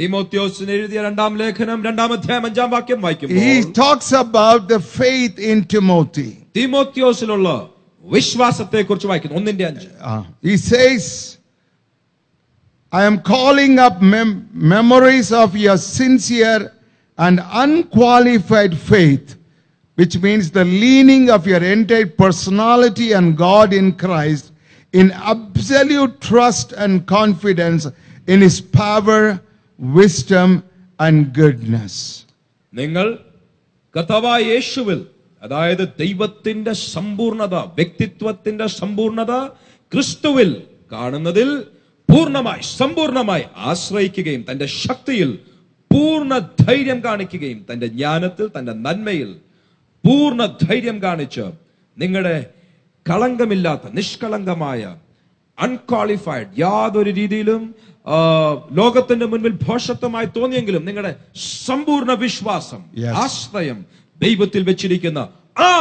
തീമോത്യോസിന് എഴുതിയ രണ്ടാം ലേഖനം രണ്ടാം അധ്യായം അഞ്ചാം വാക്യം he വായിക്കുമ്പോൾ talks about the faith in Timothy. തീമോത്യോസിലുള്ള വിശ്വാസത്തെ കുറിച്ച് വായിക്കുന്നു ഒന്നിന്റെ അഞ്ച് Uh, he says, I am calling up mem- memories of your sincere and unqualified faith, which means the leaning of your entire personality and God in Christ in absolute trust and confidence in His power, wisdom, and goodness. നിങ്ങൾ കഥവായ യേശുവിൽ അതായത് ദൈവത്തിന്റെ സമ്പൂർണത വ്യക്തിത്വത്തിന്റെ സമ്പൂർണത ക്രിസ്തുവിൽ കാണുന്നതിൽ പൂർണമായി സമ്പൂർണമായി ആശ്രയിക്കുകയും തന്റെ ശക്തിയിൽ പൂർണ ധൈര്യം കാണിക്കുകയും തന്റെ ജ്ഞാനത്തിൽ തന്റെ നന്മയിൽ പൂർണ ധൈര്യം കാണിച്ച് നിങ്ങളുടെ കളങ്കമില്ലാത്ത നിഷ്കളങ്കമായ അൺക്വാളിഫൈഡ് യാതൊരു രീതിയിലും ലോകത്തിന്റെ മുൻപിൽ ഭോഷത്വമായി തോന്നിയെങ്കിലും നിങ്ങളുടെ സമ്പൂർണ വിശ്വാസം. ആശ്രയം ദൈവത്തിൽ വെച്ചിരിക്കുന്ന ആ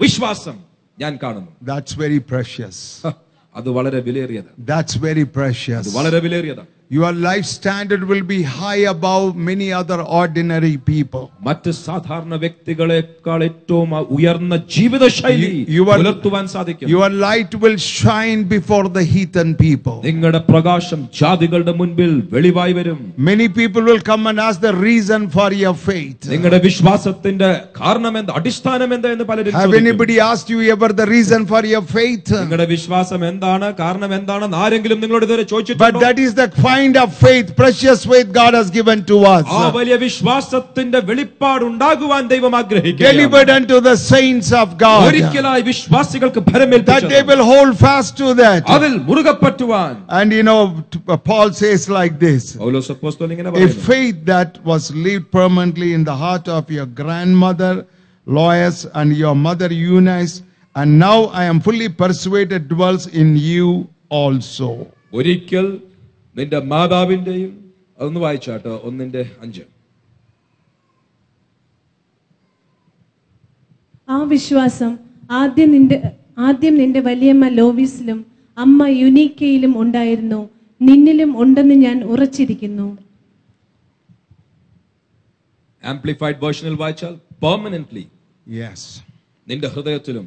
വിശ്വാസം ഞാൻ കാണുന്നു. ദാറ്റ്സ് വെരി പ്രഷ്യസ് അത് വളരെ വിലയേറിയത് ദാറ്റ്സ് വെരി പ്രഷ്യസ് വളരെ വിലയേറിയതാണ്. Your life standard will be high above many other ordinary people. മറ്റ് സാധാരണ വ്യക്തികളെക്കാൾ ഏറ്റവും ആ ഉയർന്ന ജീവിത ശൈലി You- you are- പുലർത്തുവാൻ സാധിക്കും Your light will shine before the heathen people. നിങ്ങളുടെ പ്രകാശം ജാതികളുടെ മുൻപിൽ വെളിവായി വരും Many people will come and ask the reason for your faith. നിങ്ങളുടെ വിശ്വാസത്തിന്റെ കാരണം എന്താ അടിസ്ഥാനം എന്താ എന്ന് പലരും Have ചോദിക്കും. anybody asked you ever the reason for your faith? നിങ്ങളുടെ വിശ്വാസം എന്താണ് കാരണം എന്താണെന്ന് ആരെങ്കിലും നിങ്ങളോട് ഇതുവരെ But ചോദിച്ചിട്ടുണ്ടോ that is the kind of faith, precious faith God has given to ആ us. വലിയ വിശ്വാസത്തിന്റെ വെളിപ്പാട് ഉണ്ടാകുവാൻ ദൈവം ആഗ്രഹിക്കുന്നു Delivered unto the saints of God. ഒരിക്കലായി വിശ്വാസികൾക്ക് That they ഭരമേൽപ്പിച്ചത് will hold fast to that. അതിൽ മുറുകെ പറ്റുവാൻ And you know, t- Paul says like this. പൗലോസ് അപ്പോസ്തലൻ ഇങ്ങനെ A പറയുന്നു faith that was lived permanently in the heart of your grandmother Lois and your mother Eunice, and now I am fully persuaded dwells in you also. ഒരിക്കൽ നിന്റെ മാതാവിന്റെയും അതൊന്ന് വായിച്ചാട്ടോ ഒന്നിന്റെ അഞ്ച്. ആ വിശ്വാസം ആദ്യം നിന്റെ ആദ്യം നിന്റെ വലിയമ്മ ലോവിസിലും അമ്മ യുനീക്കയിലും ഉണ്ടായിരുന്നു. നിന്നിലും ഉണ്ടെന്ന് ഞാൻ ഉറച്ചിരിക്കുന്നു. ആംപ്ലിഫൈഡ് വേർഷനിൽ വായിച്ചാൽ പെർമനന്റ്ലി യെസ് നിന്റെ ഹൃദയത്തിലും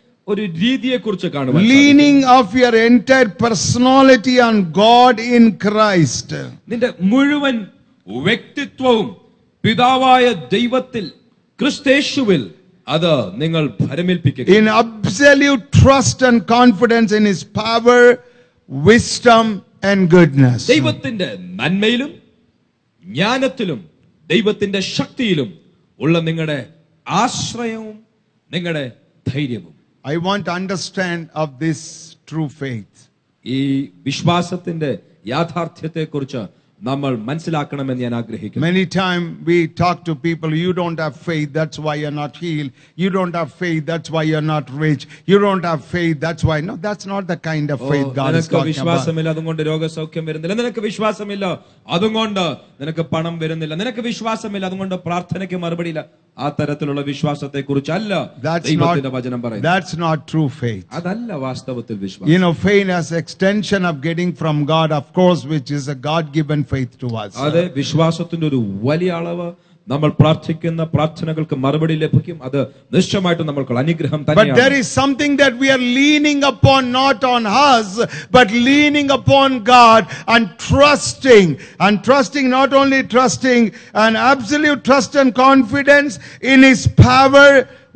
ഒരു രീതിയെക്കുറിച്ച് കാണുവാൻ leaning of your entire personality on God in Christ നിന്റെ മുഴുവൻ വ്യക്തിത്വവും പിതാവായ ദൈവത്തിൽ ക്രിസ്തേശുവിൽ അത് നിങ്ങൾ ഭരമേൽപ്പിക്കുക. In absolute trust and confidence in his power wisdom and goodness ദൈവത്തിന്റെ നന്മയിലും ജ്ഞാനത്തിലും ദൈവത്തിന്റെ ശക്തിയിലും ഉള്ള നിങ്ങളുടെ ആശ്രയവും നിങ്ങളുടെ ധൈര്യവും. I want to understand of this true faith. ഈ വിശ്വാസത്തിന്റെ യാഥാർത്ഥ്യത്തെ കുറിച്ച് നമ്മൾ മനസ്സിലാക്കണമെന്ന് ഞാൻ ആഗ്രഹിക്കുന്നു Many times we talk to people, you don't have faith, that's why you're not healed. You don't have faith, that's why you're not rich. You don't have faith, that's why. No, that's not the kind of oh, faith God is നിനക്ക് talking about. വിശ്വാസമില്ല അതുകൊണ്ട് രോഗസൗഖ്യം വരുന്നില്ല നിനക്ക് വിശ്വാസമില്ല അതുകൊണ്ട് നിനക്ക് പണം വരുന്നില്ല നിനക്ക് വിശ്വാസമില്ല അതുകൊണ്ട് പ്രാർത്ഥനയ്ക്ക് മറുപടിയില്ല ആ തരത്തിലുള്ള വിശ്വാസത്തെ കുറിച്ചല്ല That's ദൈവത്തിന്റെ not, വചനം പറയുന്നത് that's not true faith. അതല്ല വാസ്തവത്തിൽ വിശ്വാസം You know, faith as extension of getting from God, of course, which is a God-given faith to us. അത് വിശ്വാസത്തിന്റെ ഒരു വലിയ അളവ് നമ്മൾ പ്രാർത്ഥിക്കുന്ന പ്രാർത്ഥനകൾക്ക് മറുപടി ലഭിക്കും അത് നിശ്ചയമായിട്ടും നമ്മൾക്ക് അനുഗ്രഹം But there തന്നെയാണ് is something that we are leaning upon, not on us, but leaning upon God and trusting. And trusting, not only trusting, an absolute trust and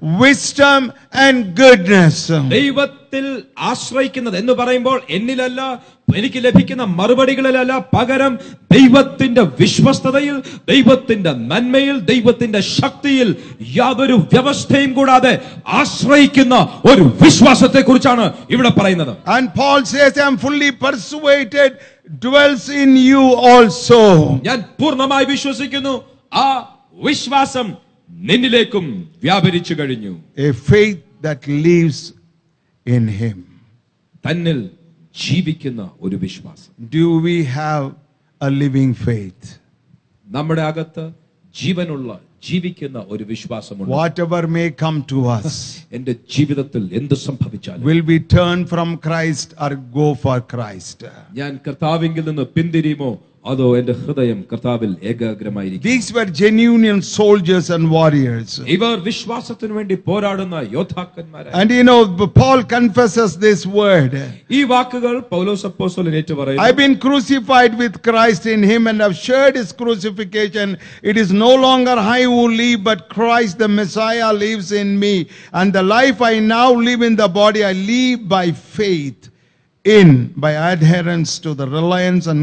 wisdom, and goodness. ദൈവത്തിൽ ആശ്രയിക്കുന്നത് എന്ന് പറയുമ്പോൾ എന്നിലല്ല എനിക്ക് ലഭിക്കുന്ന മറുപടികളിലല്ല പകരം ദൈവത്തിന്റെ വിശ്വസ്തതയിൽ ദൈവത്തിന്റെ നന്മയിൽ ദൈവത്തിന്റെ ശക്തിയിൽ യാതൊരു വ്യവസ്ഥയും കൂടാതെ ആശ്രയിക്കുന്ന ഒരു വിശ്വാസത്തെ കുറിച്ചാണ് ഇവിടെ പറയുന്നത് And Paul says, I am fully persuaded, dwells in you also. ഞാൻ പൂർണമായി വിശ്വസിക്കുന്നു ആ വിശ്വാസം നിന്നിലേക്കും വ്യാപരിച്ചു കഴിഞ്ഞു. എ ഫെയ്ത്ത് ദാറ്റ് തന്നിൽ ജീവിക്കുന്ന ഒരു വിശ്വാസം. Do we have a living faith നമ്മുടെ അകത്ത് ജീവനുള്ള ജീവിക്കുന്ന ഒരു വിശ്വാസമുണ്ട്. വാട്ട് എന്റെ ജീവിതത്തിൽ എന്ത് സംഭവിച്ചാലും. Will be turn from Christ or go for Christ ഞാൻ കർത്താവിങ്കിൽ നിന്ന് പിന്തിരിയുമോ? അതോ എന്റെ ഹൃദയം കർത്താവിൽ ഏകാഗ്രമായിരിക്കും These were genuine soldiers and warriors. ഇവർ വിശ്വാസത്തിനു വേണ്ടി പോരാടുന്ന യോദ്ധാക്കന്മാരാണ് And you know, Paul confesses this word ഈ വാക്കുകൾ പൗലോസ് അപ്പോസ്തലൻ ഏറ്റു I've പറയുന്നു been crucified with Christ in him and have shared his crucifixion. It is no longer I who live, but Christ the Messiah lives in me. And the life I now live in the body, I live by faith in, by adherence to the reliance and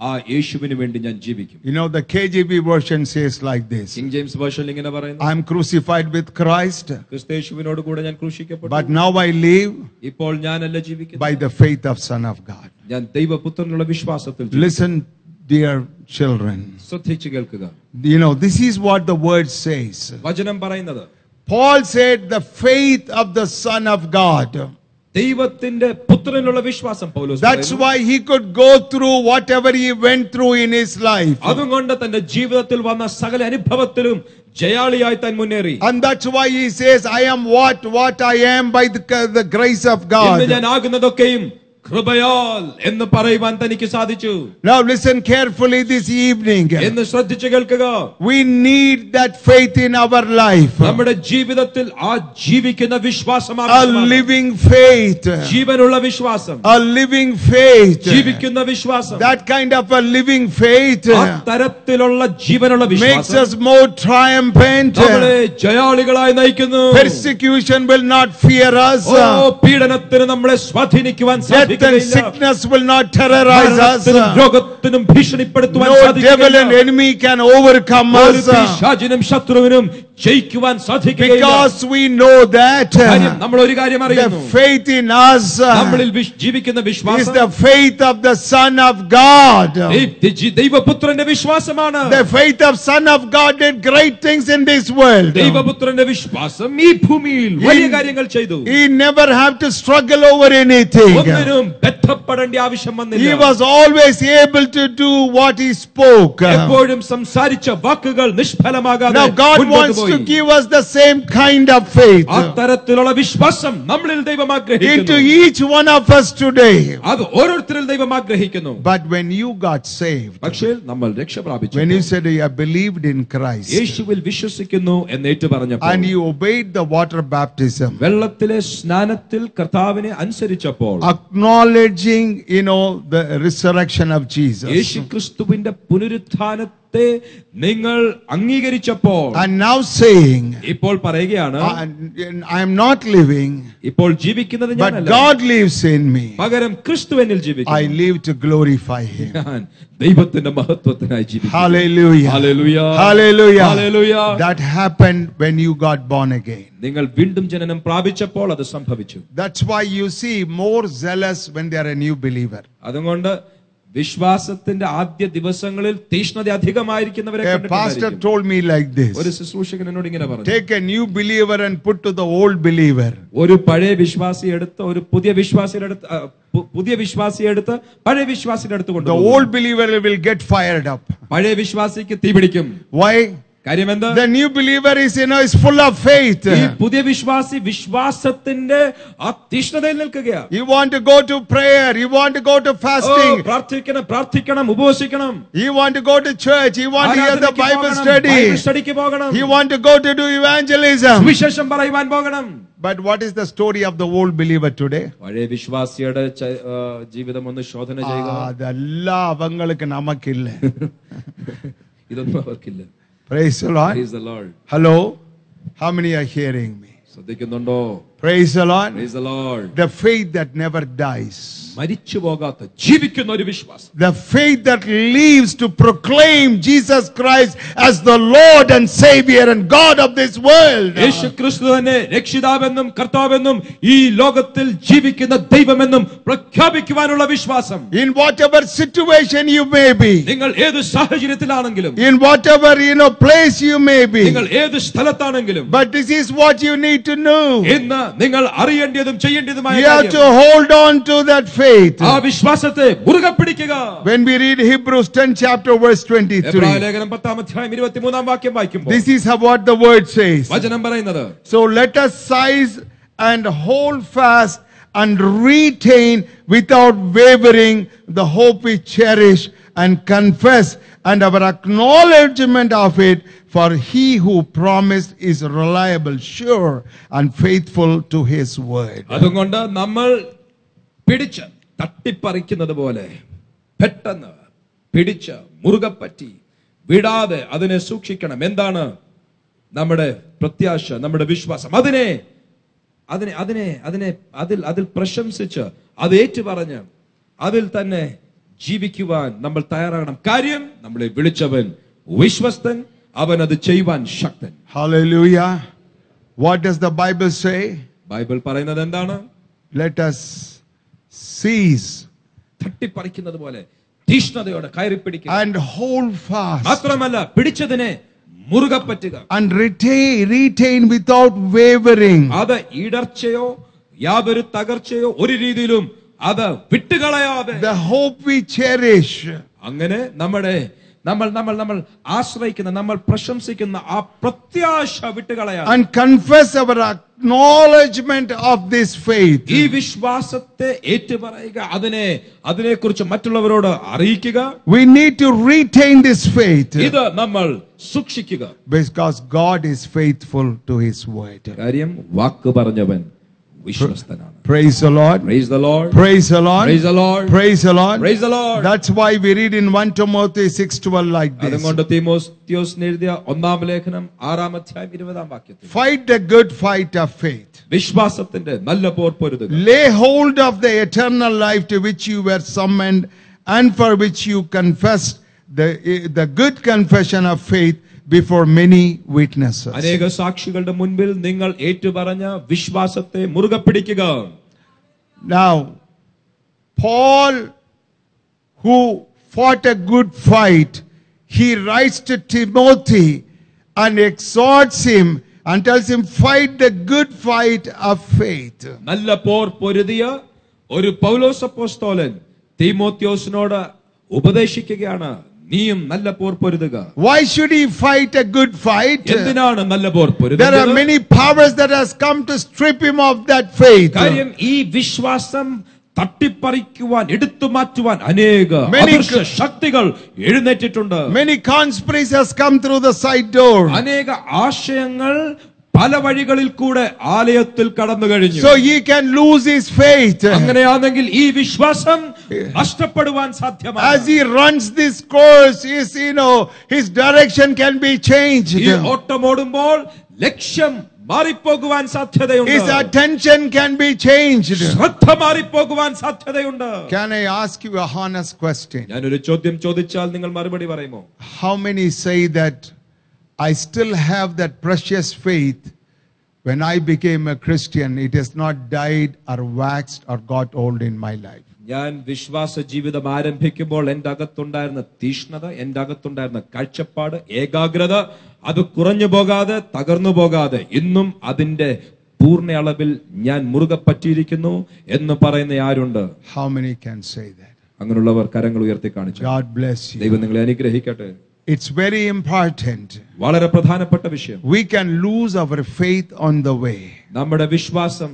ആ യേശുവിന് വേണ്ടി ഞാൻ ജീവിക്കും You know, the KJV version says like this king James വേർഷനിൽ ഇങ്ങനെ പറയുന്നു I am crucified with Christ, ക്രിസ്തേശുവിനോട് കൂടെ ഞാൻ ക്രൂശിക്കപ്പെട്ടു but now I live ഇപ്പോൾ ഞാനല്ല ജീവിക്കുന്നത് by the faith of Son of God. ഞാൻ ദൈവപുത്രനുള്ള വിശ്വാസത്തിൽ ജീവിക്കുന്നു. Listen, dear children. ശ്രദ്ധിച്ചു കേൾക്കുക You know, this is what the word says. വചനം പറയുന്നത് Paul said, the faith of the Son of God. ദൈവത്തിന്റെ പുത്രനിലുള്ള വിശ്വാസം പൗലോസ് That's why he could go through whatever he went through in his life. അതുകൊണ്ട് തന്റെ ജീവിതത്തിൽ വന്ന സകല അനുഭവത്തിലും ജയാളിയായി താൻ മുന്നേറി And that's why he says, I am what, what I am by the, the grace of God. ഞാൻ ആകുന്നതൊക്കെയും കൃപയാൽ എന്ന് പറയുവാൻ തനിക്ക് സാധിച്ചു Now listen carefully this evening. എന്ന് ശ്രദ്ധിച്ചു കേൾക്കുക We need that faith in our life. നമ്മുടെ ജീവിതത്തിൽ ആ ജീവിക്കുന്ന വിശ്വാസം A ആവശ്യമാണ്. living faith. ജീവനുള്ള വിശ്വാസം A living faith. ജീവിക്കുന്ന വിശ്വാസം That kind of a living faith ആ തരത്തിലുള്ള ജീവനുള്ള makes വിശ്വാസം us more triumphant. നമ്മളെ ജയാളികളായി നയിക്കുന്നു Persecution will not fear us. ഓ പീഡനത്തിന് നമ്മളെ സ്വാധീനിക്കുവാൻ Death and സാധിക്കുകയില്ല sickness will not terrorize us. മരണത്തിനും രോഗത്തിനും ഭീഷണിപ്പെടുത്തുവാൻ No devil and സാധിക്കുകയില്ല enemy can overcome ഒരു us പിശാചിനും ശത്രുവിനും ജയിക്കുവാൻ സാധിക്കുകയില്ല because we know that കാര്യം നമ്മൾ ഒരു കാര്യം അറിയുന്നു the faith in us നമ്മളിൽ വിശ്- ജീവിക്കുന്ന is വിശ്വാസം the faith of the Son of God. ദൈ- ജി- ദൈവപുത്രന്റെ വിശ്വാസമാണ് The faith of Son of God did great things in this world. ദൈവപുത്രന്റെ വിശ്വാസം ഈ ഭൂമിയിൽ വലിയ കാര്യങ്ങൾ ചെയ്തു He never have to struggle over anything. ഒന്നിനും ബന്ധപ്പെടേണ്ട ആവശ്യം He വന്നില്ല was always able to do what he spoke. എപ്പോഴും സംസാരിച്ച വാക്കുകൾ നിഷ്ഫലമാകാതെ Now God മുൻപോട്ട് wants പോയി. to give us the same kind of faith ആ തരത്തിലുള്ള വിശ്വാസം നമ്മളിൽ ദൈവം into ആഗ്രഹിക്കുന്നു each one of us today. അത് ഓരോരുത്തരിൽ ദൈവം ആഗ്രഹിക്കുന്നു But when you got saved, പക്ഷേ നമ്മൾ രക്ഷ പ്രാപിച്ചു when you said you have believed in Christ യേശുവിൽ വിശ്വസിക്കുന്നു എന്ന് ഏറ്റു പറഞ്ഞപ്പോൾ and you obeyed the water baptism, വെള്ളത്തിലെ സ്നാനത്തിൽ കർത്താവിനെ അനുസരിച്ചപ്പോൾ acknowledging, you know, the resurrection of Jesus. Jesus. യേശുക്രിസ്തുവിന്റെ പുനരുത്ഥാനത്തെ നിങ്ങൾ അംഗീകരിച്ചപ്പോൾ And now saying, ഇപ്പോൾ പറയുകയാണ് I am not living, ഇപ്പോൾ ജീവിക്കുന്നത് but ഞാനല്ല God lives in me. പകരം ക്രിസ്തു എന്നിൽ I ജീവിക്കുന്നു live to glorify Him. ഞാൻ ദൈവത്തിന്റെ മഹത്വത്തിനായി ജീവിക്കുന്നു Hallelujah. Hallelujah. Hallelujah. Hallelujah. That happened when you got born again. നിങ്ങൾ വീണ്ടും ജനനം പ്രാപിച്ചപ്പോൾ അത് സംഭവിച്ചു That's why you see more zealous when they are a new believer. അതുകൊണ്ട് വിശ്വാസത്തിന്റെ ആദ്യ ദിവസങ്ങളിൽ തീഷ്ണത അധികമായിരിക്കുന്നവരെ pastor told me like this ഒരു ശുശ്രൂഷകൻ എന്നോട് ഇങ്ങനെ പറഞ്ഞു. Take a new believer and put to the old believer ഒരു പഴയ വിശ്വാസി എടുത്ത് ഒരു പുതിയ വിശ്വാസിയുടെ അടുത്ത് പുതിയ വിശ്വാസിയെ എടുത്ത് പഴയ വിശ്വാസിയുടെ അടുത്ത് കൊണ്ടു the old believer will get fired up പഴയ വിശ്വാസിക്ക് തീ പിടിക്കും why the new believer is you know is full of faith ഈ you want to go to prayer you want to go to fasting പ്രാർത്ഥിക്കണം you want to go to church you want to hear the bible study Bible you want to go to do evangelism But what is the story of the old believer today? പഴയ the ജീവിതം ഒന്ന് ശോധന ചെയ്യുക അതെല്ലാം Praise the Lord. Praise the Lord. Hello. How many are hearing me? ശ്രദ്ധിക്കുന്നുണ്ടോ Praise the Lord. Praise the Lord. The faith that never dies. മരിച്ചു പോകാത്ത ജീവിക്കുന്ന ഒരു വിശ്വാസം The faith that lives to proclaim Jesus Christ as the Lord and Savior and God of this world. യേശു ക്രിസ്തു തന്നെ രക്ഷിതാവെന്നും കർത്താവെന്നും ഈ ലോകത്തിൽ ജീവിക്കുന്ന ദൈവമെന്നും പ്രഖ്യാപിക്കുവാനുള്ള വിശ്വാസം In whatever situation you may be, നിങ്ങൾ ഏത് സാഹചര്യത്തിലാണെങ്കിലും in whatever you know place you may be, നിങ്ങൾ ഏത് സ്ഥലത്താണെങ്കിലും but this is what you need to know. ഇന്ന് നിങ്ങൾ അറിയേണ്ടതും ചെയ്യേണ്ടതുമായ You have കാര്യം. to hold on to that faith. ആ വിശ്വാസത്തെ മുറുകെ പിടിക്കുക When we read Hebrews 10 chapter verse 23, എബ്രായ ലേഖനം പത്താം അധ്യായം ഇരുപത്തിമൂന്നാം വാക്യം വായിക്കുമ്പോൾ this is how what the word says. വചനം പറയുന്നത് So let us size and hold fast and retain without wavering the hope we cherish and confess and our acknowledgement of it for he who promised is reliable, sure and faithful to his word. അതുകൊണ്ട് നമ്മൾ പിടിച്ച് തട്ടിപ്പറിക്കുന്നത് പോലെ പെട്ടെന്ന് പിടിച്ച് മുറുകെ പറ്റി വിടാതെ അതിനെ സൂക്ഷിക്കണം. എന്താണ് നമ്മുടെ പ്രത്യാശ നമ്മുടെ വിശ്വാസം? അതിനെ അതിനെ അതിനെ അതിനെ അതിൽ അതിൽ പ്രശംസിച്ച് അത് ഏറ്റുപറഞ്ഞ് അതിൽ തന്നെ ജീവിക്കുവാൻ നമ്മൾ തയ്യാറാകണം. കാര്യം നമ്മളെ വിളിച്ചവൻ വിശ്വസ്തൻ അവൻ അത് ചെയ്യുവാൻ ശക്തൻ. Does the Bible say? Bible പറയുന്നത് എന്താണ്? Us സീസ് തട്ടിപ്പറിക്കുന്നത് പോലെ തീഷ്ണതയോടെ കയറി പിടിക്കുക ആൻഡ് ഹോൾഡ് ഫാസ്റ്റ് മാത്രമല്ല പിടിച്ചതിനെ മുറുകെ പറ്റുക. And retain retain without wavering അത് ഇടർച്ചയോ യാതൊരു തകർച്ചയോ ഒരു രീതിയിലും അത് വിട്ടുകളയാതെ ദ ഹോപ്പ് വി ചെറിഷ് അങ്ങനെ നമ്മുടെ നമ്മൾ നമ്മൾ നമ്മൾ ആശ്രയിക്കുന്ന നമ്മൾ പ്രശംസിക്കുന്ന ആ പ്രത്യാശ വിട്ടുകളയാതെ and confess our acknowledgement of this faith. ഈ വിശ്വാസത്തെ ഏറ്റുപറയുക അതിനെ അതിനെക്കുറിച്ച് മറ്റുള്ളവരോട് അറിയിക്കുക. We need to retain this faith. ഇത് നമ്മൾ സൂക്ഷിക്കുക. Because God is faithful to His word. കാര്യം വാക്ക് പറഞ്ഞവൻ വിശ്വസ്തനാണ്. Praise the Lord. Praise the Lord. Praise the Lord. Praise the Lord. Praise the Lord. Praise the Lord. That's why we read in 1 Timothy 6:12 like this. അതുകൊണ്ട് തീമോസ്തിയോസിന് എഴുതിയ ഒന്നാം ലേഖനം ആറാം അധ്യായം ഇരുപതാം വാക്യത്തിൽ Fight the good fight of faith. വിശ്വാസത്തിന്റെ നല്ല പോർ പൊരുതുക Lay hold of the eternal life to which you were summoned and for which you confessed the, the good confession of faith before many witnesses. അനേക സാക്ഷികളുടെ മുൻപിൽ നിങ്ങൾ ഏറ്റുപറഞ്ഞ വിശ്വാസത്തെ മുറുകെ പിടിക്കുക Now, Paul, who fought a good fight, he writes to Timothy and exhorts him and tells him, Fight the good fight of faith. നല്ല പോർ പൊരുതിയ ഒരു പൗലോസ് അപ്പോസ്തോലൻ തീമോത്യോസിനോട് ഉപദേശിക്കുകയാണ് നീയും നല്ല പോർ പൊരുതുക Why should he fight a good fight? എന്തിനാണ് നല്ല പോർ There are പൊരുതുന്നത് many powers that has come to strip him of that faith. കാര്യം ഈ വിശ്വാസം തട്ടിപ്പറിക്കുവാൻ എടുത്തു മാറ്റുവാൻ അനേക Many- അദൃശ്യ ശക്തികൾ എഴുന്നേറ്റിട്ടുണ്ട് Many conspiracies has come through the side door. അനേക ആശയങ്ങൾ പല വഴികളിൽ കൂടെ ആലയത്തിൽ കടന്നു കഴിഞ്ഞു So he can lose his faith. അങ്ങനെയാണെങ്കിൽ ഈ വിശ്വാസം നഷ്ടപ്പെടുവാൻ As സാധ്യമാണ് he runs this course, his, you know, his direction can be changed. ഈ ഓട്ടമോടുമ്പോൾ ലക്ഷ്യം മാറിപ്പോകുവാൻ His സാധ്യതയുണ്ട് attention can be changed. ശ്രദ്ധ മാറിപ്പോകുവാൻ സാധ്യതയുണ്ട് Can I ask you a honest question? ഞാനൊരു ചോദ്യം ചോദിച്ചാൽ നിങ്ങൾ മറുപടി പറയുമോ How many say that I still have that precious faith when I became a Christian? It has not died or waxed or got old in my life. ഞാൻ വിശ്വാസ ജീവിതം ആരംഭിക്കുമ്പോൾ എന്റെ അകത്തുണ്ടായിരുന്ന തീഷ്ണത എന്റെ അകത്തുണ്ടായിരുന്ന കാഴ്ചപ്പാട് ഏകാഗ്രത അത് കുറഞ്ഞു പോകാതെ തകർന്നു പോകാതെ ഇന്നും അതിന്റെ പൂർണ അളവിൽ ഞാൻ മുറുകെ പറ്റിയിരിക്കുന്നു എന്ന് പറയുന്ന ആരുണ്ട് How many can say that? അങ്ങനെയുള്ളവർ കരങ്ങൾ ഉയർത്തി കാണിച്ചു ഗോഡ് ബ്ലെസ് യു ദൈവം നിങ്ങളെ അനുഗ്രഹിക്കട്ടെ It's very important. വളരെ പ്രധാനപ്പെട്ട വിഷയം We can lose our faith on the way. നമ്മുടെ വിശ്വാസം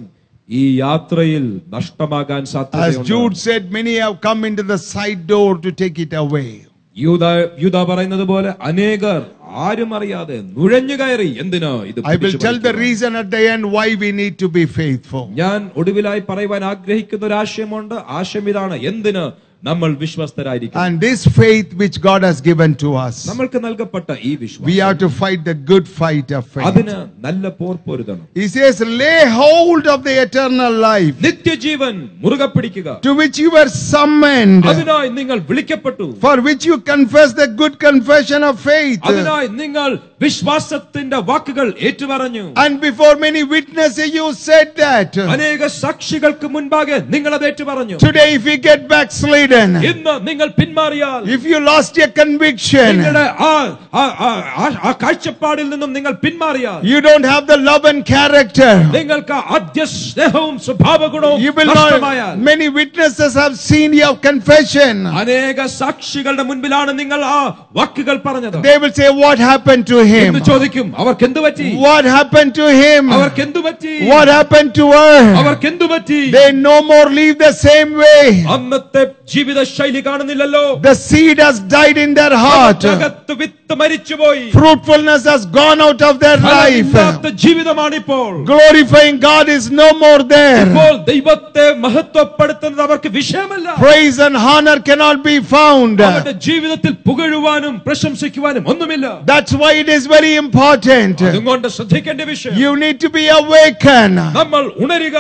ഈ യാത്രയിൽ നഷ്ടമാകാൻ As സാധ്യതയുണ്ട് Jude said, many have come into the side door to take it away. യൂത യൂത പറയുന്നത് പോലെ അനേകർ ആരും അറിയാതെ നുഴഞ്ഞു കയറി എന്തിനാ ഇത് I will പിടിച്ചു tell the പറിക്കുവാൻ? reason at the end why we need to be faithful. ഞാൻ ഒടുവിലായി പറയുവാൻ ആഗ്രഹിക്കുന്ന ഒരു ആശയമുണ്ട് ആശയം ഇതാണ് എന്തിന് നമ്മൾ വിശ്വസ്തരായിരിക്കും And this faith which God has given to us, നമ്മൾക്ക് നൽകപ്പെട്ട ഈ we വിശ്വാസം have to fight the good fight of faith. അതിന് നല്ല പോർ പൊരുതണം He says, lay hold of the eternal life നിത്യജീവൻ മുറുകെ പിടിക്കുക to which you were summoned, അതിനായി നിങ്ങൾ വിളിക്കപ്പെട്ടു for which you confess the good confession of faith. അതിനായി നിങ്ങൾ വിശ്വാസത്തിന്റെ വാക്കുകൾ ഏറ്റുപറഞ്ഞു And before many witnesses, you said that. അനേക സാക്ഷികൾക്ക് മുൻപാകെ നിങ്ങൾ അത് ഏറ്റുപറഞ്ഞു Today, if you get backslidden, ഇന്ന് നിങ്ങൾ പിന്മാറിയാൽ if you lost your conviction, നിങ്ങളുടെ ആ ആ- ആ- ആ- ആ കാഴ്ചപ്പാടിൽ നിന്നും നിങ്ങൾ പിന്മാറിയാൽ you don't have the love and character. നിങ്ങൾക്ക് ആദ്യ സ്നേഹവും സ്വഭാവ ഗുണവും You will നഷ്ടമായാൽ not. Many witnesses have seen your confession. അനേക സാക്ഷികളുടെ മുൻപിലാണ് നിങ്ങൾ ആ വാക്കുകൾ പറഞ്ഞത് They will say, What happened to him? എന്ന് ചോദിക്കും അവർക്ക് എന്തു പറ്റി What happened to him? അവർക്ക് എന്തു പറ്റി What happened to her? അവർക്ക് എന്തു പറ്റി They no more live the same way. അന്നത്തെ ജീവിത ശൈലി കാണുന്നില്ലല്ലോ The seed has died in their heart. അകത്ത് വിത്ത് മരിച്ചുപോയി Fruitfulness has gone out of their life. ഫലമില്ലാത്ത ജീവിതമാണിപ്പോൾ Glorifying God is no more there. ഇപ്പോൾ ദൈവത്തെ മഹത്വപ്പെടുത്തുന്നത് അവർക്ക് വിഷയമല്ല Praise and honor cannot be found. അവരുടെ ജീവിതത്തിൽ പുകഴുവാനും പ്രശംസിക്കുവാനും ഒന്നുമില്ല That's why it is very important. അതുകൊണ്ട് ശ്രദ്ധിക്കേണ്ട വിഷയം You need to be awakened. നമ്മൾ ഉണരുക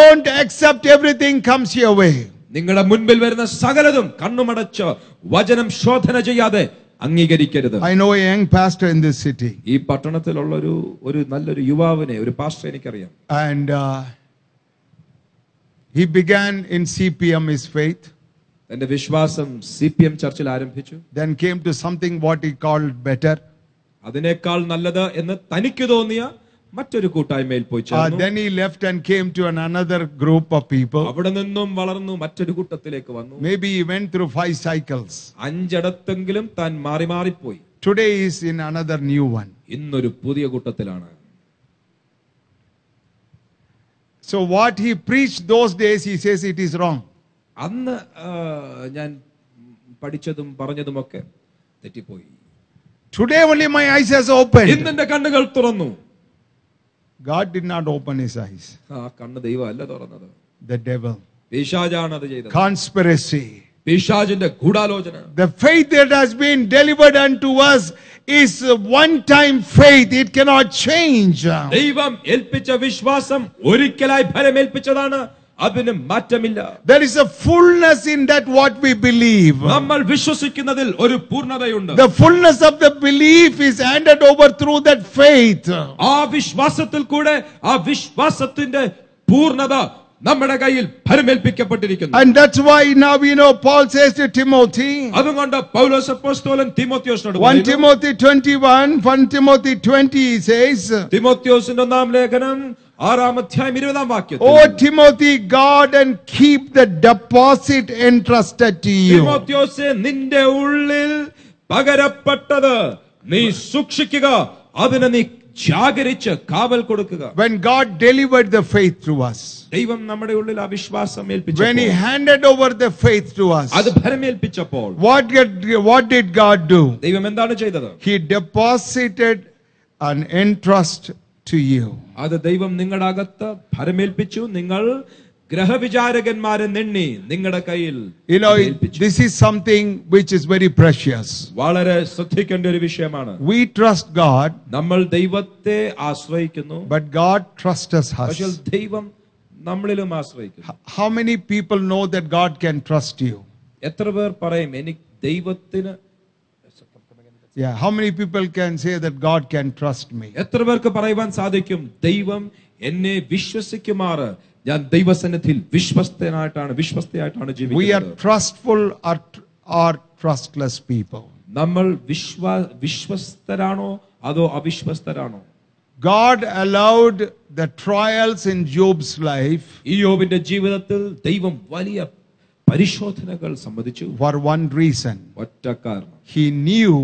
Don't accept everything comes your way. നിങ്ങളുടെ മുൻപിൽ വരുന്ന സകലതും കണ്ണുമടച്ച് വചനം ശോധന ചെയ്യാതെ അംഗീകരിക്കരുത്. I know young pastor in this city ഈ പട്ടണത്തിലുള്ള ഒരു ഒരു നല്ലൊരു യുവാവിനെ ഒരു പാസ്റ്റർ എനിക്കറിയാം. And he began in C P M is faith തന്റെ വിശ്വാസം സി പി എം ചർച്ചിൽ ആരംഭിച്ചു. Then came to something what he called better അതിനേക്കാൾ നല്ലത് എന്ന് തനിക്ക് തോന്നിയ മറ്റൊരു കൂട്ടായ്മയിൽ പോയി Uh, ചേർന്നു then he left and came to an, another group of people. അവിടെ നിന്നും വളർന്നു മറ്റൊരു കൂട്ടത്തിലേക്ക് വന്നു Maybe he went through five cycles. അഞ്ചിടത്തെങ്കിലും താൻ മാറി മാറിപ്പോയി Today is in another new one. ഇന്നൊരു പുതിയ കൂട്ടത്തിലാണ് So what he preached those days, he says it is wrong. അന്ന് ആ, ഞാൻ പഠിച്ചതും പറഞ്ഞതുമൊക്കെ തെറ്റിപ്പോയി Today only my eyes has opened. ഇന്ന് എന്റെ കണ്ണുകൾ തുറന്നു God did not open his eyes. ആ കണ്ണ് ദൈവമല്ല തുറന്നത് The devil. പിശാജാണ് അത് ചെയ്തത് Conspiracy. പിശാജിന്റെ ഗൂഢാലോചന The faith that has been delivered unto us is one time faith. It cannot change. ദൈവം ഏൽപ്പിച്ച വിശ്വാസം ഒരിക്കലായി ഫലമേൽപ്പിച്ചതാണ് അതിന് മാറ്റമില്ല There is a fullness in that what we believe. നമ്മൾ വിശ്വസിക്കുന്നതിൽ ഒരു പൂർണ്ണതയുണ്ട് The fullness of the belief is handed over through that faith. ആ വിശ്വാസത്തിൽ കൂടെ ആ വിശ്വാസത്തിന്റെ പൂർണ്ണത നമ്മുടെ കയ്യിൽ ഫലമേൽപ്പിക്കപ്പെട്ടിരിക്കുന്നു And that's why now you know Paul says to Timothy, അതുകൊണ്ട് പൗലോസ് അപ്പോസ്തലൻ തിമോത്തിയോസിനോട് 1 പറയുന്നു, Timothy 21, 1 Timothy 20 he says, തിമോത്തിയോസിന്റെ ഒന്നാം ലേഖനം ആറാം അധ്യായം ഇരുപതാം വാക്യത്തിൽ. O Timothy and keep the deposit entrusted to you. തിമോത്തിയോസെ നിന്റെ ഉള്ളിൽ പകരപ്പെട്ടത് നീ സൂക്ഷിക്കുക അതിനെ നീ ജാഗരിച്ച് കാവൽ കൊടുക്കുക When God delivered the faith to us, ദൈവം നമ്മുടെ ഉള്ളിൽ ആ വിശ്വാസം when He ഏൽപ്പിച്ചു handed over the faith to us, അത് ഫലമേൽപ്പിച്ചപ്പോൾ what did, what did God do? ദൈവം എന്താണ് ചെയ്തത് He deposited an entrust to you. അത് ദൈവം നിങ്ങളുടെ അകത്ത് ഭരമേൽപ്പിച്ചു നിങ്ങൾ ഗ്രഹവിചാരകന്മാരെ നിങ്ങളുടെ കയ്യിൽ this is something which is very precious വളരെ ശ്രദ്ധിക്കേണ്ട ഒരു വിഷയമാണ്. വി ട്രസ്റ്റ് ഗാഡ് നമ്മൾ ദൈവത്തെ ആശ്രയിക്കുന്നു. ബട്ട് ഗാഡ് ട്രസ്റ്റ് ദൈവം നമ്മളിലും ആശ്രയിക്കുന്നു. How many people know that God can trust you എത്ര പറയും എനിക്ക് ദൈവത്തിന് Yeah, how many people can say that God can trust me? എത്ര പേർക്ക് സാധിക്കും ദൈവം എന്നെ വിശ്വസിക്കുമാറ് ഞാൻ ദൈവസന്നിധിയിൽ വിശ്വസ്തനായിട്ടാണ് വിശ്വസ്തയായിട്ടാണ് We are ജീവിക്കുന്നത് trustful or, or trustless people. നമ്മൾ വിശ്വാ വിശ്വസ്തരാണോ അതോ അവിശ്വസ്തരാണോ God allowed the trials in Job's life ഈ യോബിന്റെ ജീവിതത്തിൽ ദൈവം വലിയ പരിശോധനകൾ സമ്മതിച്ചു for one reason. ഒറ്റ കാരണം He knew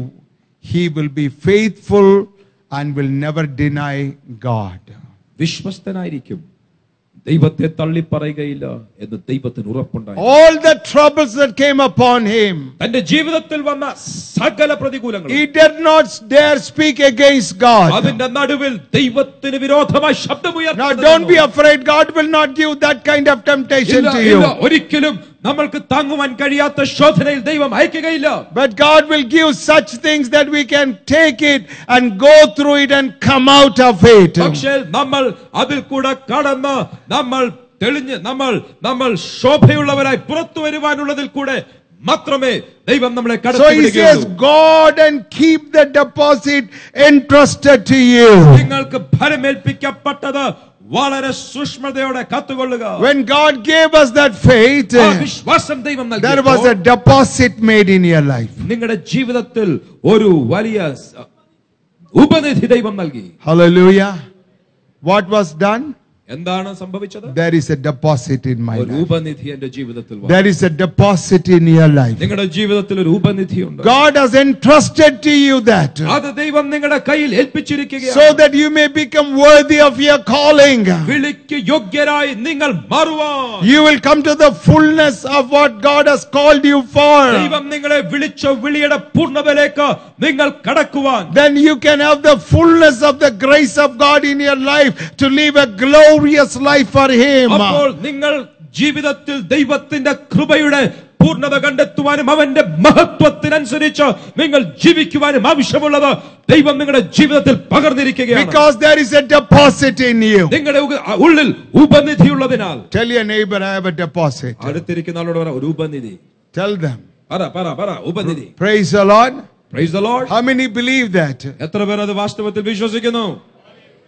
he will be faithful and will never deny God. വിശ്വസ്തനായിരിക്കും ദൈവത്തെ തള്ളിപ്പറയുകയില്ല എന്ന് ദൈവത്തിന് ഉറപ്പുണ്ടായി All the troubles that came upon him, തന്റെ ജീവിതത്തിൽ വന്ന സകല പ്രതികൂലങ്ങൾ he did not dare speak against God. അതിന്റെ നടുവിൽ ദൈവത്തിന് വിരോധമായി Now, ശബ്ദമുയർത്തുന്നത് don't be afraid. God will not give that kind of temptation ഇല്ല, to ഇല്ല, you. ഒരിക്കലും നമ്മൾക്ക് താങ്ങുവാൻ കഴിയാത്ത ശോധനയിൽ ദൈവം അയക്കുകയില്ല But God will give such things that we can take it and go through it and come out of it. പക്ഷേ നമ്മൾ അതിൽ കൂടെ കടന്ന് നമ്മൾ തെളിഞ്ഞ് നമ്മൾ നമ്മൾ ശോഭയുള്ളവരായി പുറത്തു വരുവാനുള്ളതിൽ കൂടെ മാത്രമേ ദൈവം നമ്മളെ So he says, കടത്തിവിടുകയുള്ളൂ God and keep the deposit entrusted to you. നിങ്ങൾക്ക് ഭരമേൽപ്പിക്കപ്പെട്ടത് വളരെ സൂക്ഷ്മതയോടെ കാത്തുകൊള്ളുക When God gave us that faith, ആ വിശ്വാസം ദൈവം there was a നൽകി deposit made in your life. നിങ്ങളുടെ ജീവിതത്തിൽ ഒരു വലിയ സ- ഉപനിധി ദൈവം നൽകി Hallelujah. What was done? എന്താണ് സംഭവിച്ചത് There is a deposit in my ഒരു life. ഉപനിധി എന്റെ ജീവിതത്തിൽ വന്നു. There is a deposit in your life. നിങ്ങളുടെ ജീവിതത്തിൽ ഒരു ഉപനിധി ഉണ്ട് God has entrusted to you that അത് ദൈവം നിങ്ങളുടെ കയ്യിൽ so ഏൽപ്പിച്ചിരിക്കുകയാണ് that you may become worthy of your calling. വിളിക്ക് യോഗ്യരായി നിങ്ങൾ മാറുവാൻ You will come to the fullness of what God has called you for. ദൈവം നിങ്ങളെ വിളിച്ച വിളിയുടെ പൂർണ്ണതയിലേക്ക് നിങ്ങൾ കടക്കുവാൻ Then you can have the fullness of the grace of God in your life to live a glorious life for Him. അപ്പോൾ നിങ്ങൾ ജീവിതത്തിൽ ദൈവത്തിന്റെ കൃപയുടെ പൂർണ്ണത കണ്ടെത്തുവാനും അവന്റെ മഹത്വത്തിനനുസരിച്ച് നിങ്ങൾ ജീവിക്കുവാനും ആവശ്യമുള്ളത് ദൈവം നിങ്ങളുടെ ജീവിതത്തിൽ പകർന്നിരിക്കുകയാണ് Because there is a deposit in you. നിങ്ങളുടെ ഉക- ഉള്ളിൽ ഉപനിധിയുള്ളതിനാൽ Tell your neighbor, I have a deposit. അടുത്തിരിക്കുന്ന ആളോട് പറ ഒരു ഉപനിധി Tell them. പറ പറ പറ ഉപനിധി Praise the Lord. Praise the Lord. How many believe that? എത്ര പേർ അത് വാസ്തവത്തിൽ വിശ്വസിക്കുന്നു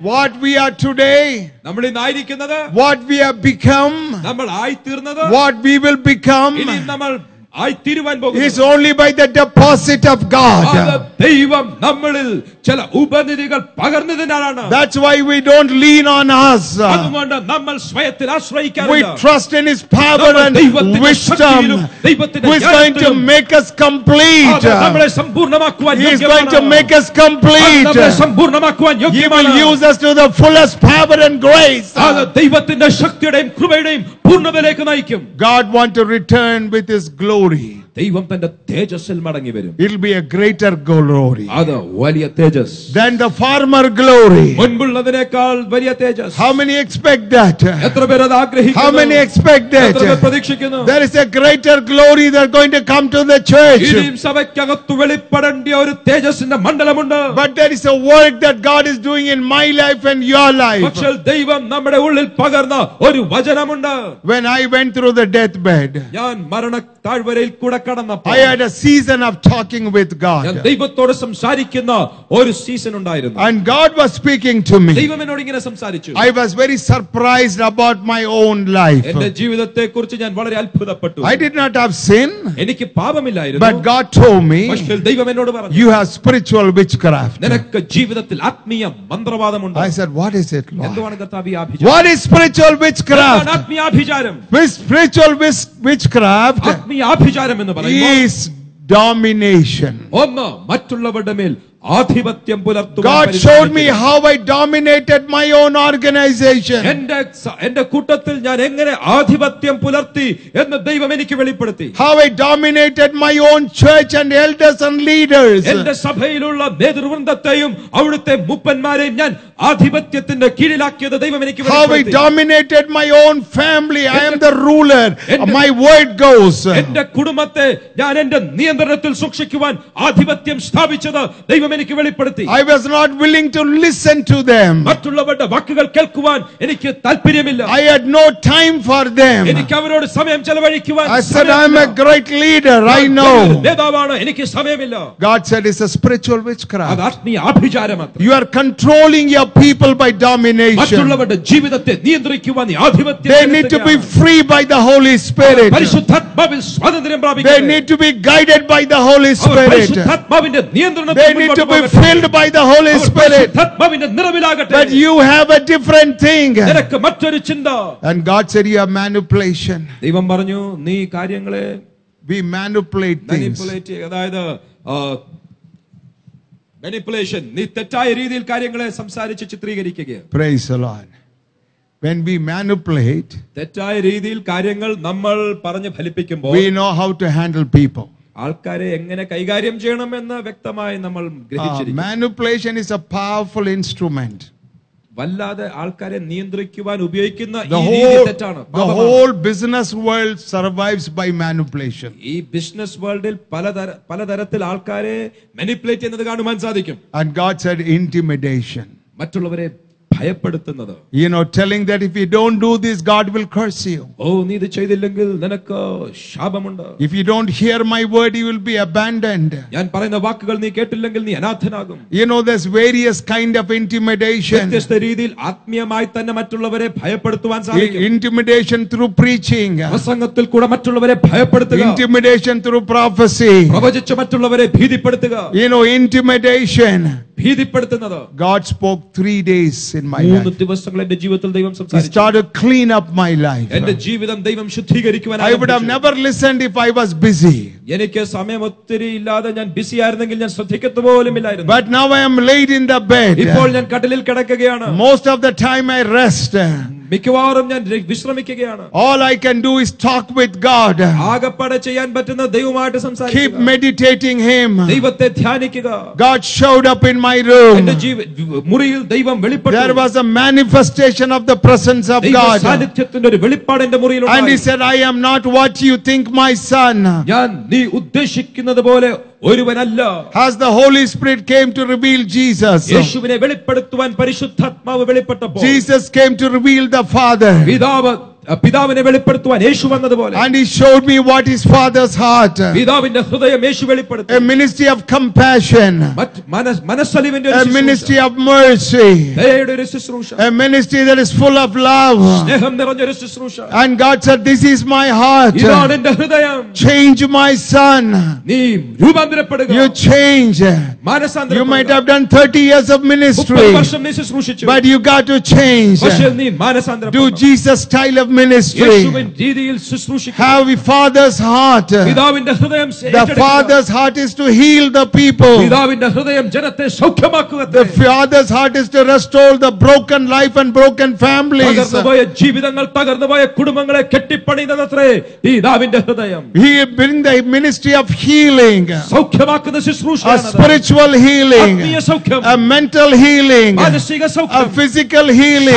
What we are today, നമ്മൾ ഇന്നായിരിക്കുന്നത് what we have become, നമ്മൾ ആയിത്തീർന്നത് what we will become ഇനി നമ്മൾ ആയിത്തീരുവാൻ is പോകുന്നു only by the deposit of അത് God. ദൈവം നമ്മളിൽ ചില ഉപനിധികൾ പകർന്നതിനാലാണ് That's why we don't lean on us. അതുകൊണ്ട് നമ്മൾ സ്വയത്തിൽ We ആശ്രയിക്കാറില്ല trust in His power നമ്മൾ and ദൈവത്തിന്റെ wisdom ശക്തിയിലും ദൈവത്തിന്റെ who is going to ജ്ഞാനത്തിലും make us complete. അത് നമ്മളെ സമ്പൂർണ്ണമാക്കുവാൻ He is going to യോഗ്യമാണ്. make us അത് complete. നമ്മളെ സമ്പൂർണ്ണമാക്കുവാൻ He will യോഗ്യമാണ് use us to the fullest power and grace. അത് ദൈവത്തിന്റെ ശക്തിയുടെയും കൃപയുടെയും പൂർണ്ണതയിലേക്ക് നയിക്കും God want to return with His glory. glory. ദൈവം തന്റെ തേജസ്സിൽ മടങ്ങി വരും It'll be a greater glory അത് വലിയ തേജസ് than the former glory. മുൻപുള്ളതിനേക്കാൾ വലിയ തേജസ് How many expect that? എത്ര പേർ അത് How ആഗ്രഹിക്കുന്നു many expect എത്ര പേർ that? പ്രതീക്ഷിക്കുന്നു There is a greater glory that's going to come to the church. ഇനിയും സഭയ്ക്കകത്ത് വെളിപ്പെടേണ്ട ഒരു തേജസ്സിന്റെ മണ്ഡലമുണ്ട് But there is a work that God is doing in my life and your life. പക്ഷേ ദൈവം നമ്മുടെ ഉള്ളിൽ പകർന്ന ഒരു വചനമുണ്ട് When I went through the deathbed, ഞാൻ മരണ താഴ്വരയിൽ കൂടെ കടന്നപ്പോൾ I had a season of talking with ഞാൻ God. ദൈവത്തോട് സംസാരിക്കുന്ന ഒരു സീസൺ ഉണ്ടായിരുന്നു And God was speaking to me. ദൈവം എന്നോട് ഇങ്ങനെ സംസാരിച്ചു I was very surprised about my own life. എന്റെ ജീവിതത്തെ കുറിച്ച് ഞാൻ വളരെ അത്ഭുതപ്പെട്ടു I did not have sin, എനിക്ക് പാപമില്ലായിരുന്നു but God told me, പക്ഷേ ദൈവം എന്നോട് പറഞ്ഞു You have spiritual witchcraft. നിനക്ക് ജീവിതത്തിൽ ആത്മീയ മന്ത്രവാദമുണ്ട് I said, What is it, Lord? എന്തുവാണ് കർത്താവ് ഈ ആഭിചാരം What is spiritual എന്താണ് witchcraft? ആത്മീയ ആഭിചാരം With spiritual witch- witchcraft ആത്മീയ ആഭിചാരം എന്ന് പറയുമ്പോൾ is domination. ഒന്ന് മറ്റുള്ളവരുടെ മേൽ ആധിപത്യം പുലർത്തുവാൻ God showed me പരിശ്രമിക്കുക. how I dominated my own organization. എന്റെ സ- എന്റെ കൂട്ടത്തിൽ ഞാൻ എങ്ങനെ ആധിപത്യം പുലർത്തി എന്ന് ദൈവം എനിക്ക് വെളിപ്പെടുത്തി How I dominated my own church and elders and leaders. എന്റെ സഭയിലുള്ള നേതൃവൃന്ദത്തെയും അവിടുത്തെ മുപ്പന്മാരെയും ഞാൻ ആധിപത്യത്തിന്റെ കീഴിലാക്കിയത് ദൈവം എനിക്ക് How I വെളിപ്പെടുത്തി. dominated my own family. I am the ruler. My word goes. എന്റെ കുടുംബത്തെ ഞാൻ എന്റെ നിയന്ത്രണത്തിൽ സൂക്ഷിക്കുവാൻ ആധിപത്യം സ്ഥാപിച്ചത് ദൈവം എനിക്ക് വെളിപ്പെടുത്തി I was not willing to listen to them. മറ്റുള്ളവരുടെ വാക്കുകൾ കേൾക്കുവാൻ എനിക്ക് താല്പര്യമില്ല I had no time for them. എനിക്ക് അവരോട് സമയം ചെലവഴിക്കുവാൻ I said, I'm a സമയമില്ല. great leader. I ഞാൻ know. നേതാവാണ് എനിക്ക് സമയമില്ല God said it's a spiritual അത് witchcraft. ആത്മീയ ആഭിചാരമാണ് You are controlling your people by domination. മറ്റുള്ളവരുടെ ജീവിതത്തെ നിയന്ത്രിക്കുവാൻ നീ ആധിപത്യം They need to be ചെലുത്തുകയാണ്. free by the Holy Spirit. പരിശുദ്ധാത്മാവിൽ സ്വാതന്ത്ര്യം They പ്രാപിക്കട്ടെ. need to be guided by the Holy our Spirit. പരിശുദ്ധാത്മാവിന്റെ നിയന്ത്രണത്തിൽ They need to be മുൻപോട്ട് പോകട്ടെ. filled by the Holy our Spirit. പരിശുദ്ധാത്മാവിന്റെ നിറവിലാകട്ടെ But you have a different thing. നിനക്ക് മറ്റൊരു ചിന്ത And God said, You have manipulation. ദൈവം പറഞ്ഞു നീ കാര്യങ്ങളെ We manipulate things. മാനിപ്പുലേറ്റ് ചെയ്യുക അതായത് മാനിപ്പുലേഷൻ നീ തെറ്റായ രീതിയിൽ കാര്യങ്ങളെ സംസാരിച്ച് ചിത്രീകരിക്കുക Praise the Lord. When we manipulate, തെറ്റായ രീതിയിൽ കാര്യങ്ങൾ നമ്മൾ പറഞ്ഞ് ഫലിപ്പിക്കുമ്പോൾ we know how to handle people. ആൾക്കാരെ എങ്ങനെ കൈകാര്യം ചെയ്യണമെന്ന് വ്യക്തമായി നമ്മൾ manipulation is a powerful instrument വല്ലാതെ ആൾക്കാരെ നിയന്ത്രിക്കുവാൻ ഉപയോഗിക്കുന്ന തെറ്റാണ്. Whole business world survives by manipulation ഈ ബിസിനസ് വേൾഡിൽ പലതര പലതരത്തിൽ ആൾക്കാരെ മാനിപ്പുലേറ്റ് ചെയ്യുന്നത് കാണുവാൻ സാധിക്കും. ആൻഡ് ഗോഡ് സെഡ് ഇന്റിമിഡേഷൻ മറ്റുള്ളവരെ ഭയപ്പെടുത്തുന്നത് You know, telling that if you don't do this, God will curse you. ഓ നീ ഇത് ചെയ്തില്ലെങ്കിൽ നിനക്ക് ശാപമുണ്ട് If you don't hear my word, you will be abandoned. ഞാൻ പറയുന്ന വാക്കുകൾ നീ കേട്ടില്ലെങ്കിൽ നീ അനാഥനാകും You know, there's various kind of intimidation. വ്യത്യസ്ത രീതിയിൽ ആത്മീയമായി തന്നെ മറ്റുള്ളവരെ ഭയപ്പെടുത്തുവാൻ സാധിക്കും Intimidation through preaching. പ്രസംഗത്തിൽ കൂടെ മറ്റുള്ളവരെ ഭയപ്പെടുത്തുക Intimidation through prophecy. പ്രവചിച്ച് മറ്റുള്ളവരെ ഭീതിപ്പെടുത്തുക You know, intimidation. ഭീതിപ്പെടുത്തുന്നത് God spoke three days in my മൂന്ന് life. ദിവസങ്ങൾ എന്റെ ജീവിതത്തിൽ ദൈവം He സംസാരിച്ചു started to clean up my life. എന്റെ ജീവിതം ദൈവം ശുദ്ധീകരിക്കുവാൻ I would have never listened if I was busy. എനിക്ക് സമയം ഒത്തിരി ഇല്ലാതെ ഞാൻ ബിസി ആയിരുന്നെങ്കിൽ ഞാൻ ശ്രദ്ധിക്കത്തു പോലും ഇല്ലായിരുന്നു But now I am laid in the ഇപ്പോൾ bed. ഞാൻ കടലിൽ കിടക്കുകയാണ് Most of the time I rest. മിക്കവാറും ഞാൻ വിശ്രമിക്കുകയാണ്. All I can do is talk with God ആകപ്പാടെ ചെയ്യാൻ പറ്റുന്ന ദൈവമായിട്ട് സംസാരിക്കുക. കീപ് മെഡിറ്റേറ്റിംഗ് ഹിം ദൈവത്തെ ധ്യാനിക്കുക. God showed up in my room എന്റെ മുറിയിൽ ദൈവം വെളിപ്പെട്ടു. There was a manifestation of the presence of God. സാന്നിധ്യത്തിന്റെ ഒരു വെളിപ്പാട് എന്റെ മുറിയിൽ and he said i am not what you think my son. ഞാൻ നീ ഉദ്ദേശിക്കുന്നത് പോലെ ഒരുവനല്ല As the Holy Spirit came to reveal Jesus, യേശുവിനെ വെളിപ്പെടുത്തുവാൻ പരിശുദ്ധാത്മാവ് വെളിപ്പെട്ടപ്പോൾ Jesus came to reveal the Father. പിതാവ് പിതാവിനെ വെളിപ്പെടുത്തുവാൻ യേശു വന്നതുപോലെ And he showed me what his Father's heart. പിതാവിന്റെ ഹൃദയം യേശു വെളിപ്പെടുത്തി A ministry of compassion, മറ്റ് മനസ് മനസ്സലിവിന്റെ ഒരു a ശുശ്രൂഷ. ministry of mercy, ദയയുടെ ഒരു ശുശ്രൂഷ a ministry that is full of love. സ്നേഹം നിറഞ്ഞൊരു ശുശ്രൂഷ And God said, This is my heart. ഇതാണ് എന്റെ ഹൃദയം Change my son. നീ രൂപാന്തരപ്പെടുക You change. You might മാനസാന്തരപ്പെടുക have done 30 years of മുപ്പത് ministry, വർഷം നീ ശുശ്രൂഷിച്ചു but you got to change. പക്ഷേ നീ Do മാനസാന്തരപ്പെടുക Jesus style of ministry. Have a father's heart. The father's heart is to heal the people. The father's heart is to restore the broken life and broken families. He bring the ministry of healing. A spiritual healing. A mental healing. A physical healing.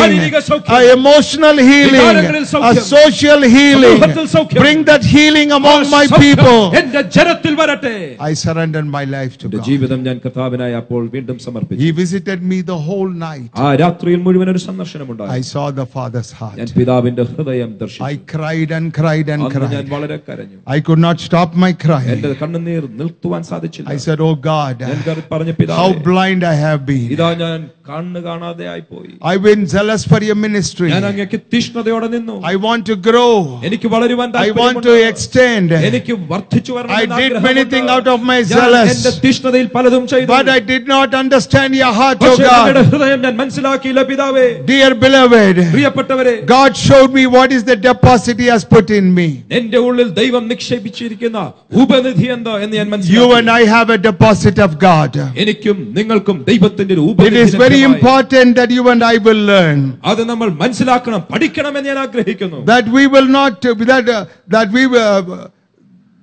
A emotional healing a സൗഖ്യം, social healing. സമൂഹത്തിൽ സൗഖ്യം. Bring that healing among ആ my സൗഖ്യം people. എന്റെ ജനത്തിൽ വരട്ടെ I surrendered my life to എന്റെ God. ജീവിതം ഞാൻ കർത്താവിനായി അപ്പോൾ വീണ്ടും സമർപ്പിച്ചു He visited me the whole night. ആ രാത്രിയിൽ മുഴുവൻ ഒരു സന്ദർശനമുണ്ടായി I saw the Father's heart. ഞാൻ പിതാവിന്റെ ഹൃദയം ദർശിച്ചു I cried and cried and അന്ന് ഞാൻ cried. വളരെ കരഞ്ഞു I could not stop my crying. എന്റെ കണ്ണുനീർ നിർത്തുവാൻ സാധിച്ചില്ല I said, Oh God, ഞാൻ കര- പറഞ്ഞ how പിതാവേ blind I have been. ഇതാ ഞാൻ കണ്ണ് കാണാതെ ആയിപ്പോയി I've been zealous for your ministry. ഞാൻ അങ്ങക്ക് തീഷ്ണതയോടെ നിന്നു I want to grow. എനിക്ക് വളരുവാൻ I want to താല്പര്യമുണ്ട്. extend. എനിക്ക് വർദ്ധിച്ചു വരണം I എന്ന് did ആഗ്രഹമുണ്ട്. many things out of my ഞാൻ zealous. എന്റെ തീഷ്ണതയിൽ പലതും ചെയ്തു But I did not understand your heart, O പക്ഷേ അങ്ങയുടെ God. ഹൃദയം ഞാൻ മനസ്സിലാക്കിയില്ല പിതാവേ Dear beloved, പ്രിയപ്പെട്ടവരെ God showed me what is the deposit He has put in me. എന്റെ ഉള്ളിൽ ദൈവം നിക്ഷേപിച്ചിരിക്കുന്ന ഉപനിധി എന്താ എന്ന് ഞാൻ You and മനസ്സിലാക്കി I have a deposit of God. എനിക്കും നിങ്ങൾക്കും ദൈവത്തിന്റെ ഒരു It ഉപനിധി is very ലഭ്യമായി. important that you and I will learn അത് നമ്മൾ മനസ്സിലാക്കണം പഠിക്കണമെന്ന് ഞാൻ ആഗ്രഹിക്കുന്നു that we will not that uh, that we will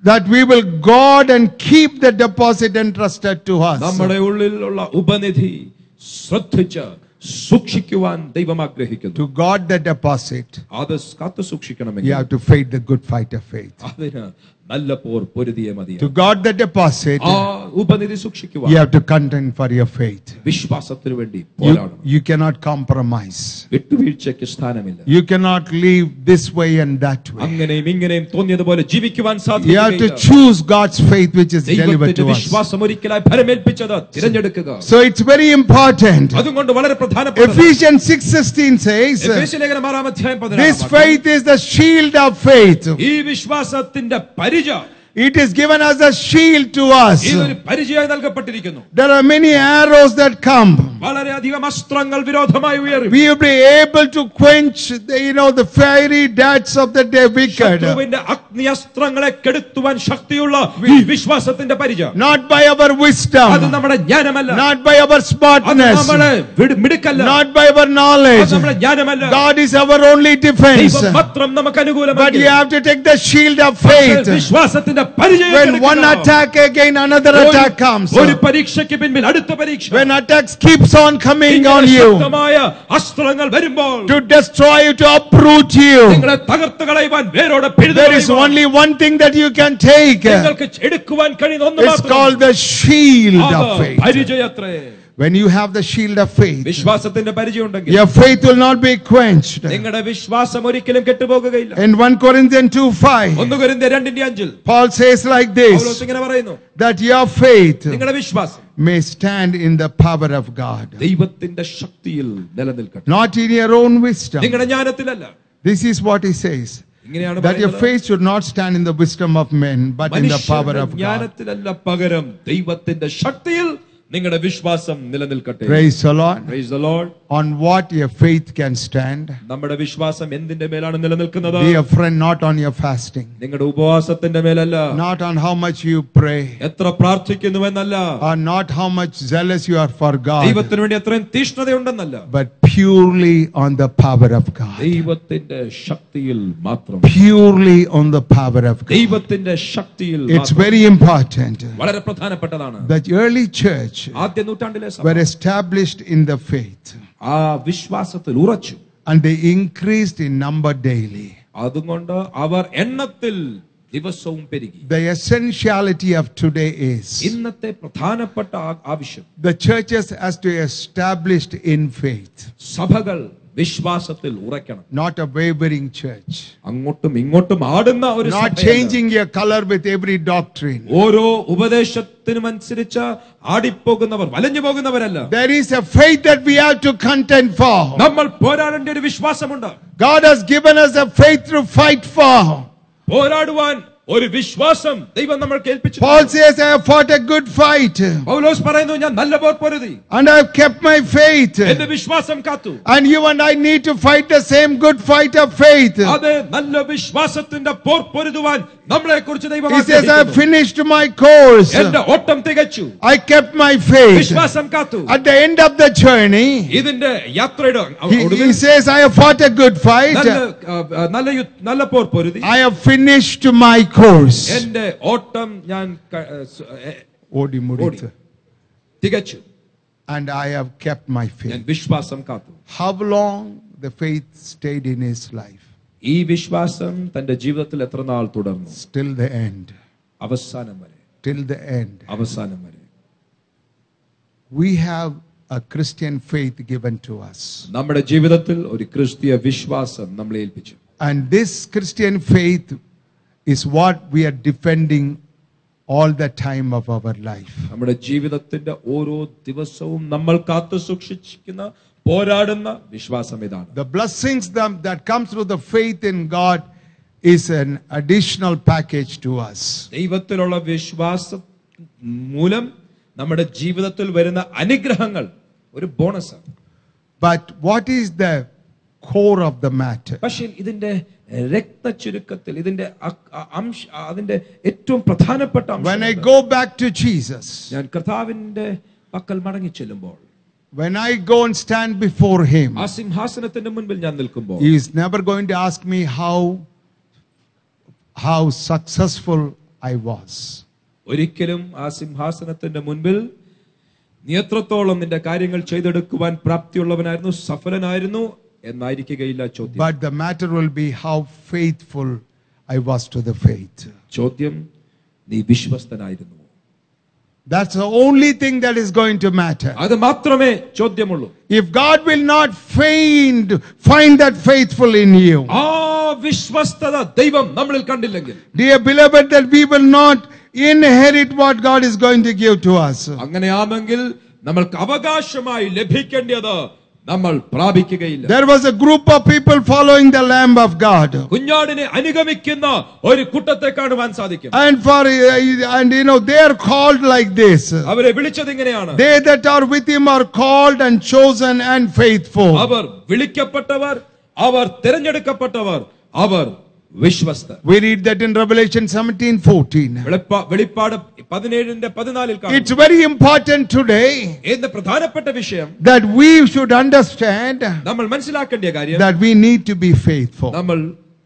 that we will guard and keep the deposit entrusted to us. നമ്മുടെ ഉള്ളിലുള്ള ഉപനിധി ശ്രദ്ധിച്ച് സൂക്ഷിക്കുവാൻ ദൈവം ആഗ്രഹിക്കുന്നു To guard the deposit, അത് കാത്തു you സൂക്ഷിക്കണമെങ്കിൽ have to fight the good fight of faith. അതിന് നല്ല പോർ പൊരുതിയെ മതി To guard the deposit, ആ ഉപനിധി സൂക്ഷിക്കുവാൻ you have to contend for your faith. വിശ്വാസത്തിന് വേണ്ടി You, പോരാടണം you cannot compromise. വിട്ടുവീഴ്ചയ്ക്ക് സ്ഥാനമില്ല You cannot live this way and that way. അങ്ങനെയും ഇങ്ങനെയും തോന്നിയതുപോലെ ജീവിക്കുവാൻ You have to സാധിക്കില്ല choose God's faith which is delivered ദൈവത്തിന്റെ to us. വിശ്വാസം ഒരിക്കലായി ഫലമേൽപ്പിച്ചത് തിരഞ്ഞെടുക്കുക So it's very important. അതുകൊണ്ട് വളരെ പ്രധാനപ്പെട്ട Ephesians 6:16 says, ലേഖനം ആറാം അധ്യായം This പതിനാറാം വാക്യം. faith is the shield of faith. ഈ വിശ്വാസത്തിന്റെ ready job. It is given as a shield to us. ഇതൊരു പരിചയമായി നൽകപ്പെട്ടിരിക്കുന്നു There are many arrows that come. വളരെയധികം അസ്ത്രങ്ങൾ വിരോധമായി ഉയരും We will be able to quench, the, you know, the fiery darts of the day wicked. ശത്രുവിന്റെ അഗ്നി അസ്ത്രങ്ങളെ കെടുത്തുവാൻ ശക്തിയുള്ള ഈ വിശ്വാസത്തിന്റെ പരിച Not by our അത് wisdom, നമ്മുടെ ജ്ഞാനമല്ല not by our അത് smartness, നമ്മുടെ വിട്- മിടുക്കല്ല not by our അത് knowledge. നമ്മുടെ ജ്ഞാനമല്ല God is our only defense. ദൈവം മാത്രം നമുക്ക് But you അനുകൂലമാണ് have to take the shield of faith. വിശ്വാസത്തിന്റെ പരിചയം When one എടുക്കുക. attack again, another ഒരു- attack comes. ഒരു പരീക്ഷയ്ക്ക് പിൻപിൽ അടുത്ത പരീക്ഷ When attacks keeps on coming ഇങ്ങനെ on you ശക്തമായ അസ്ത്രങ്ങൾ വരുമ്പോൾ to destroy you, to uproot you, നിങ്ങളെ തകർത്ത് കളയുവാൻ വേരോടെ പിഴുതു there is കളയുവാൻ only one thing that you can take. നിങ്ങൾക്ക് എടുക്കുവാൻ കഴിയുന്ന ഒന്ന് It's മാത്രം called the shield അത് of faith. പരിചയത്രേ When you have the shield of faith, വിശ്വാസത്തിന്റെ പരിചയം ഉണ്ടെങ്കിൽ your faith will not be quenched. നിങ്ങളുടെ വിശ്വാസം ഒരിക്കലും കെട്ടുപോകുകയില്ല In 1 Corinthians 2 5, ഒന്ന് കുരിന്ത രണ്ടിന്റെ അഞ്ചിൽ Paul says like Paulose this ഇങ്ങനെ പറയുന്നു that your faith നിങ്ങളുടെ വിശ്വാസം may stand in the power of God, ദൈവത്തിന്റെ ശക്തിയിൽ നിലനിൽക്കട്ടെ not in your own wisdom. നിങ്ങളുടെ ജ്ഞാനത്തിലല്ല This is what he says ഇങ്ങനെയാണ് that your പറയുന്നത്. faith should not stand in the wisdom of men, but in the power മനുഷ്യരുടെ of God. ജ്ഞാനത്തിലല്ല പകരം ദൈവത്തിന്റെ ശക്തിയിൽ നിങ്ങളുടെ വിശ്വാസം നിലനിൽക്കട്ടെ Praise the Lord. Praise the Lord. On what your faith can stand. നമ്മുടെ വിശ്വാസം എന്തിന്റെ മേലാണ് നിലനിൽക്കുന്നത് Dear friend, not on your fasting, നിങ്ങളുടെ ഉപവാസത്തിന്റെ മേലല്ല not on how much you pray, എത്ര പ്രാർത്ഥിക്കുന്നുവെന്നല്ല or not how much zealous you are for God, ദൈവത്തിന് വേണ്ടി എത്രയും തീഷ്ണതയുണ്ടെന്നല്ല but purely on the power of God. ദൈവത്തിന്റെ ശക്തിയിൽ മാത്രം Purely on the power of God. ദൈവത്തിന്റെ ശക്തിയിൽ It's മാത്രം. very important. വളരെ പ്രധാനപ്പെട്ടതാണ് The early church ആദ്യ നൂറ്റാണ്ടിലെ സഭ were established in the faith ആ വിശ്വാസത്തിൽ ഉറച്ചു and they increased in number daily. അതുകൊണ്ട് അവർ എണ്ണത്തിൽ ദിവസവും പെരുകി The essentiality of today is ഇന്നത്തെ പ്രധാനപ്പെട്ട ആ- ആവശ്യം the churches has to establish in faith, സഭകൾ വിശ്വാസത്തിൽ ഉറയ്ക്കണം. നോട്ട് എ വേവറിംഗ് ചർച്ച് അങ്ങോട്ടും ഇങ്ങോട്ടും ആടുന്ന ഒരു not changing your colour with every doctrine ഓരോ ഉപദേശത്തിനും അനുസരിച്ച് ആടിപ്പോകുന്നവർ വലഞ്ഞു പോകുന്നവരല്ല. There is a faith that we have to for നമ്മൾ പോരാടേണ്ട ഒരു വിശ്വാസമുണ്ട്. God has given us a faith to fight for. പോരാടുവാൻ ഒരു വിശ്വാസം ദൈവം നമ്മൾ കേൾപ്പിച്ചു Paul says, I have fought a good fight പൗലോസ് പറയുന്നു ഞാൻ നല്ല പോർ പൊരുതി and I have kept my faith. എന്റെ വിശ്വാസം കാത്തു And you and I need to fight the same good fight of faith. അത് നല്ല വിശ്വാസത്തിന്റെ പോർ പൊരുതുവാൻ നമ്മളെ കുറിച്ച് ദൈവം He says, I have ആഗ്രഹിക്കുന്നു. finished my course. എന്റെ ഓട്ടം തികച്ചു I kept my faith. വിശ്വാസം കാത്തു At the end of the journey, ഇതിന്റെ യാത്രയുടെ he, ഒടുവിൽ he says, I have fought a good നല്ല fight. ആ, ആ, നല്ല യുദ്ധ- നല്ല പോർ പൊരുതി I have finished my course. എന്റെ ഓട്ടം ഞാൻ ക- ഏ, സ്- ഏ, ഓടി മുടിച്ചു. തികച്ചു And I have kept my ഞാൻ faith. വിശ്വാസം കാത്തു How long the faith stayed in his life? ഈ വിശ്വാസം തന്റെ ജീവിതത്തിൽ എത്ര നാൾ തുടർന്നു Till the end. അവസാനം വരെ Till the end. അവസാനം വരെ We have a Christian faith given to us. നമ്മുടെ ജീവിതത്തിൽ ഒരു ക്രിസ്തീയ വിശ്വാസം നമ്മളെ ഏൽപ്പിച്ചു And this Christian faith is what we are defending all the time of our life. നമ്മുടെ ജീവിതത്തിന്റെ ഓരോ ദിവസവും നമ്മൾ കാത്തു സൂക്ഷിക്കുന്ന പോരാടുന്ന വിശ്വാസം ഇതാണ് The blessings that, that comes through the faith in God is an additional package to us. ദൈവത്തിലുള്ള വിശ്വാസം മൂലം നമ്മുടെ ജീവിതത്തിൽ വരുന്ന അനുഗ്രഹങ്ങൾ ഒരു ബോണസാണ് But what is the core of the matter? പക്ഷേ ഇതിന്റെ രക്തചുരുക്കത്തിൽ ഇതിന്റെ അംശ അതിന്റെ ഏറ്റവും പ്രധാനപ്പെട്ട അംശം When I go back to Jesus, ഞാൻ കർത്താവിന്റെ പക്കൽ മടങ്ങി ചെല്ലുമ്പോൾ when I go and stand before Him, ആ സിംഹാസനത്തിന്റെ മുൻപിൽ ഞാൻ നിൽക്കുമ്പോൾ He is never going to ask me how, how successful I was. ഒരിക്കലും ആ സിംഹാസനത്തിന്റെ മുൻപിൽ നീ എത്രത്തോളം നിന്റെ കാര്യങ്ങൾ ചെയ്തെടുക്കുവാൻ പ്രാപ്തിയുള്ളവനായിരുന്നു സഫലനായിരുന്നു എന്നായിരിക്കുകയില്ല ചോദ്യം But the matter will be how faithful I was to the faith. ചോദ്യം നീ വിശ്വസ്തനായിരുന്നു That's the only thing that is going to matter. അത് മാത്രമേ ചോദ്യമുള്ളൂ If God will not find, find that faithful in you, ആ വിശ്വസ്തത ദൈവം നമ്മളിൽ കണ്ടില്ലെങ്കിൽ dear beloved, that we will not inherit what God is going to give to us. അങ്ങനെയാണെങ്കിൽ നമ്മൾക്ക് അവകാശമായി ലഭിക്കേണ്ടത് നമ്മൾ പ്രാപിക്കുകയില്ല There was a group of people following the Lamb of God. കുഞ്ഞാടിനെ അനുഗമിക്കുന്ന ഒരു കൂട്ടത്തെ കാണുവാൻ സാധിക്കും And for uh, and you know they are called like this. അവരെ വിളിച്ചത് ഇങ്ങനെയാണ് They that are with him are called and chosen and faithful. Our വിളിക്കപ്പെട്ടവർ our തിരഞ്ഞെടുക്കപ്പെട്ടവർ our വിശ്വസ്തർ We read that in Revelation 17 14. വെളിപ്പാ- വെളിപ്പാട് പതിനേഴിന്റെ പതിനാലിൽ കാണും It's very important today എന്ന് പ്രധാനപ്പെട്ട വിഷയം that we should understand നമ്മൾ മനസ്സിലാക്കേണ്ട കാര്യം that we need to be faithful. നമ്മൾ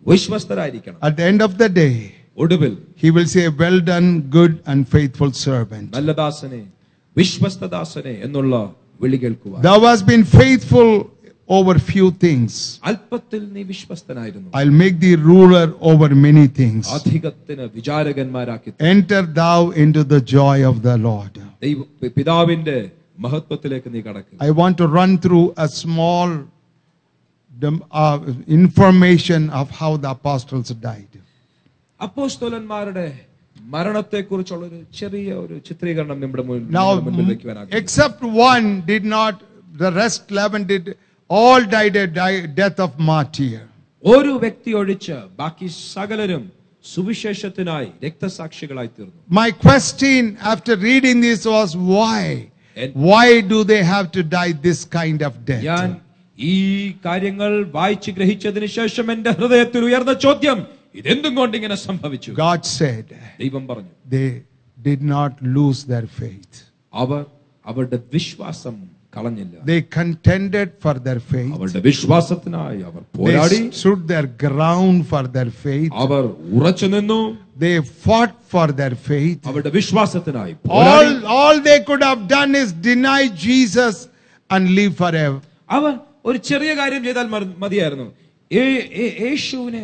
വിശ്വസ്തരായിരിക്കണം At the end of the day, ഒടുവിൽ he will say, Well done, good and faithful servant. നല്ല ദാസനെ വിശ്വസ്തദാസനെ എന്നുള്ള വിളി കേൾക്കുക Thou hast been faithful over few things. അല്പത്തിൽ നീ വിശ്വസ്തനായിരുന്നു I'll make thee ruler over many things. അധികത്തിന് വിചാരകന്മാരാക്കി Enter thou into the joy of the Lord. ദൈവ പിതാവിന്റെ മഹത്വത്തിലേക്ക് നീ കടക്കുക I want to run through a small dem- uh, information of how the apostles died. അപ്പോസ്തോലന്മാരുടെ മരണത്തെക്കുറിച്ചുള്ള ഒരു ചെറിയ ഒരു ചിത്രീകരണം നമ്മുടെ മുൻ- Now, നിങ്ങളുടെ മുൻപിൽ വെക്കുവാൻ ആഗ്രഹിക്കുന്നു. except one did not, the rest 11 did, all died a di- death of martyr. ഒരു വ്യക്തി ഒഴിച്ച് ബാക്കി സകലരും സുവിശേഷത്തിനായി രക്തസാക്ഷികളായി തീർന്നു My question after reading this was why? And- Why do they have to die this kind of ഞാൻ death? ഈ കാര്യങ്ങൾ വായിച്ച് ഗ്രഹിച്ചതിന് ശേഷം എന്റെ ഹൃദയത്തിൽ ഉയർന്ന ചോദ്യം ഇതെന്തും കൊണ്ട് ഇങ്ങനെ സംഭവിച്ചു God said ദൈവം പറഞ്ഞു they did not lose their faith. അവർ അവരുടെ വിശ്വാസം കളഞ്ഞില്ല They contended for their faith. അവരുടെ വിശ്വാസത്തിനായി അവർ പോരാടി They stood their ground for their faith. അവർ ഉറച്ചു നിന്നു They fought for their faith. അവരുടെ വിശ്വാസത്തിനായി All, all they could have done is deny Jesus and live forever. അവർ ഒരു ചെറിയ കാര്യം ചെയ്താൽ മതിയായിരുന്നു യേശുവിനെ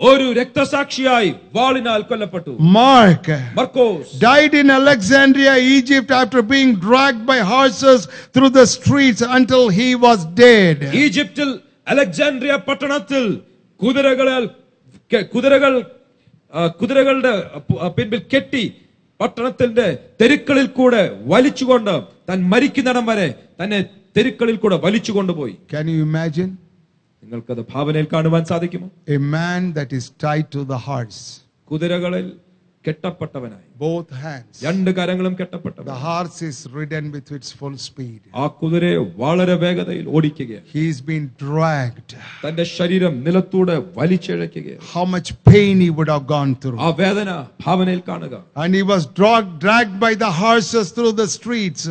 ഒരു രക്തസാക്ഷിയായി വാളിനാൽ കൊല്ലപ്പെട്ടു മാർക്ക് മർക്കോസ് died in Alexandria, Egypt, after being dragged by horses through the streets until he was dead. ഈജിപ്തിൽ അലക്സാൻഡ്രിയ പട്ടണത്തിൽ കുതിരകളാൽ കുതിരകൾ കുതിരകളുടെ പിൻപിൽ കെട്ടി പട്ടണത്തിന്റെ തെരുക്കളിൽ കൂടെ വലിച്ചുകൊണ്ട് താൻ മരിക്കുന്നിടം വരെ തന്നെ തെരുക്കളിൽ കൂടെ വലിച്ചു കൊണ്ടുപോയി ക്യാൻ യു imagine? നിങ്ങൾക്കത് ഭാവനയിൽ കാണുവാൻ സാധിക്കുമോ A man that is tied to the horse, കുതിരകളിൽ കെട്ടപ്പെട്ടവനായി both hands. രണ്ട് കരങ്ങളും The കെട്ടപ്പെട്ടവൻ horse is ridden with its full speed. ആ കുതിരയെ വളരെ വേഗതയിൽ ഓടിക്കുകയാണ് He's been dragged. തന്റെ ശരീരം നിലത്തൂടെ വലിച്ചിഴയ്ക്കുകയാണ് How much pain he would have gone through. ആ വേദന ഭാവനയിൽ കാണുക And he was dragged, dragged by the horses through the streets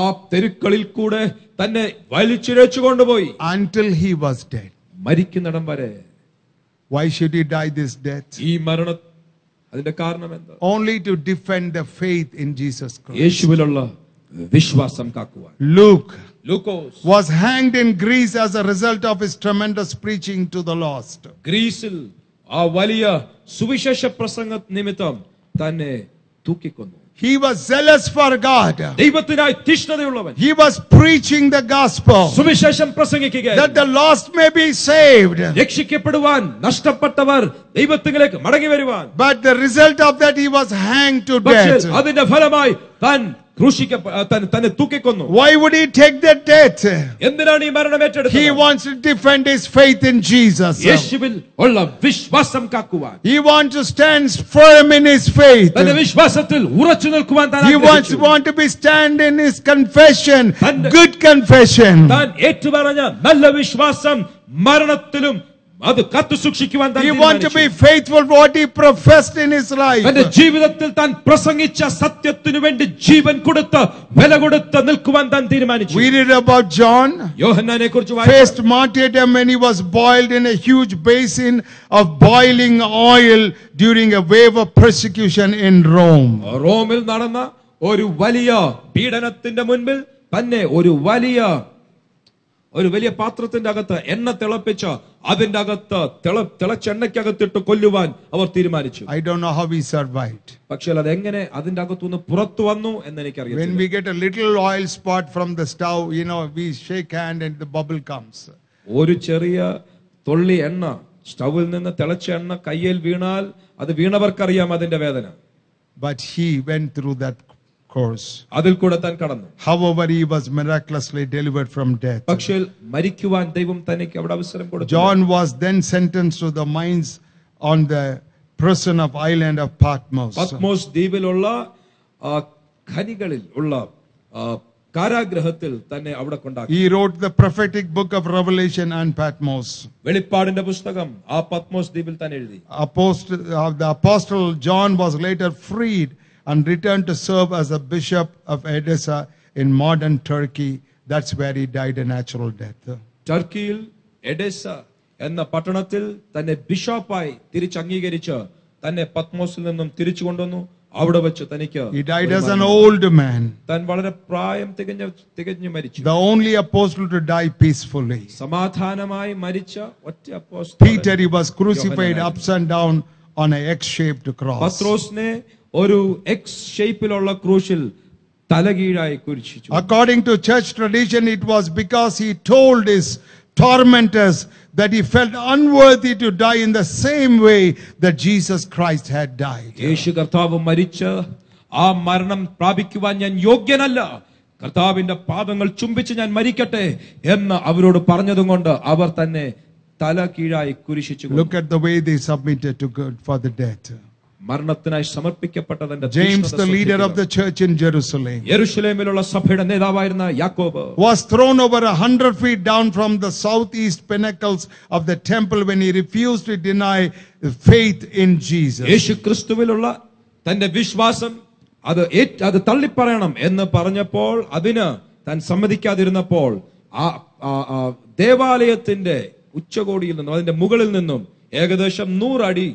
ആ തെരുക്കളിൽ കൂടെ തന്നെ വലിച്ചിഴച്ചു കൊണ്ടുപോയി until he was dead. മരിക്കുന്നിടം വരെ Why should he die this death? ഈ മരണ അതിന്റെ കാരണം എന്താ Only to defend the faith in Jesus Christ. യേശുവിലുള്ള വിശ്വാസം കാക്കുവാൻ Luke Lukose was hanged in Greece as a result of his tremendous preaching to the lost. ഗ്രീസിൽ ആ വലിയ സുവിശേഷ പ്രസംഗ നിമിത്തം തന്നെ തൂക്കിക്കൊന്നു He was zealous for God. ദൈവത്തിനായി തീഷ്ണതയുള്ളവൻ He was preaching the gospel സുവിശേഷം പ്രസംഗിക്കുക that the lost may be saved. രക്ഷിക്കപ്പെടുവാൻ നഷ്ടപ്പെട്ടവർ ദൈവത്തിലേക്ക് മടങ്ങി വരുവാൻ But the result of that, he was hanged to പക്ഷേ death. അതിന്റെ ഫലമായി താൻ ക്രൂശിക്ക താൻ- തന്നെ തൂക്കിക്കൊന്നു Why would he take that death? എന്തിനാണ് ഈ മരണം He ഏറ്റെടുത്തത് wants to defend his faith in Jesus. യേശുവിൽ ഉള്ള വിശ്വാസം കാക്കുവാൻ He wants to stand firm in his faith. തന്റെ വിശ്വാസത്തിൽ ഉറച്ചു നിൽക്കുവാൻ താൻ He wants ആഗ്രഹിച്ചു. want to be stand in his confession, And- good confession. താൻ ഏറ്റുപറഞ്ഞ നല്ല വിശ്വാസം മരണത്തിലും അത് കാത്തു സൂക്ഷിക്കുവാൻ താൻ He want to be തീരുമാനിച്ചു. faithful what he professed in his life. തന്റെ ജീവിതത്തിൽ താൻ പ്രസംഗിച്ച സത്യത്തിനു വേണ്ടി ജീവൻ കൊടുത്ത് വില കൊടുത്ത് നിൽക്കുവാൻ താൻ തീരുമാനിച്ചു We read about John യോഹന്നാനെ കുറിച്ച് faced martyrdom when he was boiled in a huge basin of boiling oil during a wave of persecution in Rome. റോമിൽ നടന്ന ഒരു വലിയ പീഡനത്തിന്റെ മുൻപിൽ തന്നെ ഒരു വലിയ ഒരു വലിയ പാത്രത്തിന്റെ അകത്ത് എണ്ണ തിളപ്പിച്ച് അതിന്റെ അകത്ത് തിളച്ചെണ്ണക്കകത്തിട്ട് തിളച്ചെണ്ണയ്ക്കകത്തിട്ട് കൊല്ലുവാൻ അവർ തീരുമാനിച്ചു. I do know how we survived പക്ഷേ അത് എങ്ങനെ അതിന്റെ അകത്തുനിന്ന് പുറത്തു വന്നു എന്ന് When എനിക്കറിയാം we get a little oil spot from the stove, you know, we shake hand and the bubble comes. ഒരു ചെറിയ തൊള്ളി എണ്ണ സ്റ്റൗവിൽ നിന്ന് തിളച്ച എണ്ണ കയ്യിൽ വീണാൽ അത് വീണവർക്കറിയാം അതിന്റെ വേദന. But he went through that course. അതിൽ കൂടെ താൻ കടന്നു However, he was miraculously delivered from death. പക്ഷേ മരിക്കുവാൻ ദൈവം തനിക്ക് അവിടെ അവസരം കൊടുത്തു John was then sentenced to the mines on the prison of island of Patmos. Patmos ദ്വീപിലുള്ള ആ, ഖനികളിൽ ഉള്ള ആ, കാരാഗ്രഹത്തിൽ തന്നെ അവിടെ കൊണ്ടാക്കി He wrote the prophetic book of Revelation and Patmos. വെളിപ്പാടിന്റെ പുസ്തകം ആ പത്മോസ് ദ്വീപിൽ തന്നെ എഴുതി Apostle, uh, the apostle John was later freed and returned to serve as a bishop of Edessa in modern Turkey. That's where he died a natural death. ടർക്കിയിൽ എഡേസ എന്ന പട്ടണത്തിൽ തന്നെ ബിഷപ്പായി തിരിച്ചംഗീകരിച്ച് തന്നെ പത്മോസിൽ നിന്നും തിരിച്ചു കൊണ്ടുവന്നു അവിടെ വെച്ച് തനിക്ക് He died ഒരു as an മരണം. old man, താൻ വളരെ പ്രായം തികഞ്ഞ തികഞ്ഞു മരിച്ചു the only apostle to die peacefully. സമാധാനമായി മരിച്ച ഒറ്റ അപ്പോസ്തലൻ. Peter, he was crucified യോഹന്നാനായിരുന്നു. upside down on a X-shaped cross. പത്രോസിനെ ഒരു എക്സ് ഷേപ്പിലുള്ള ക്രൂശിൽ തലകീഴായി കുരിശിച്ചു According to church tradition, it was because he told his tormentors that he felt unworthy to die in the same way that Jesus Christ had died. യേശു കർത്താവ് മരിച്ച് ആ മരണം പ്രാപിക്കുവാൻ ഞാൻ യോഗ്യനല്ല കർത്താവിന്റെ പാദങ്ങൾ ചുംബിച്ച് ഞാൻ മരിക്കട്ടെ എന്ന് അവരോട് പറഞ്ഞതും കൊണ്ട് അവർ തന്നെ തല കീഴായി കുരിശിച്ചു കൊന്നു. Look at the way they submitted to God for the death. മരണത്തിനായി സമർപ്പിക്കപ്പെട്ടതിന്റെ James, തീക്ഷ്ണത the leader of ശ്രദ്ധിക്കുക. the church in Jerusalem, യെരൂശലേമിലുള്ള സഭയുടെ നേതാവായിരുന്ന യാക്കോബ് was thrown over a hundred feet down from the southeast pinnacles of the temple when he refused to deny faith in Jesus. യേശു ക്രിസ്തുവിലുള്ള തന്റെ വിശ്വാസം അത് ഏറ്റ് അത് തള്ളിപ്പറയണം എന്ന് പറഞ്ഞപ്പോൾ അതിന് താൻ സമ്മതിക്കാതിരുന്നപ്പോൾ ആ ആ- ആ ദേവാലയത്തിന്റെ ഉച്ചകോടിയിൽ നിന്നും അതിന്റെ മുകളിൽ നിന്നും ഏകദേശം നൂറടി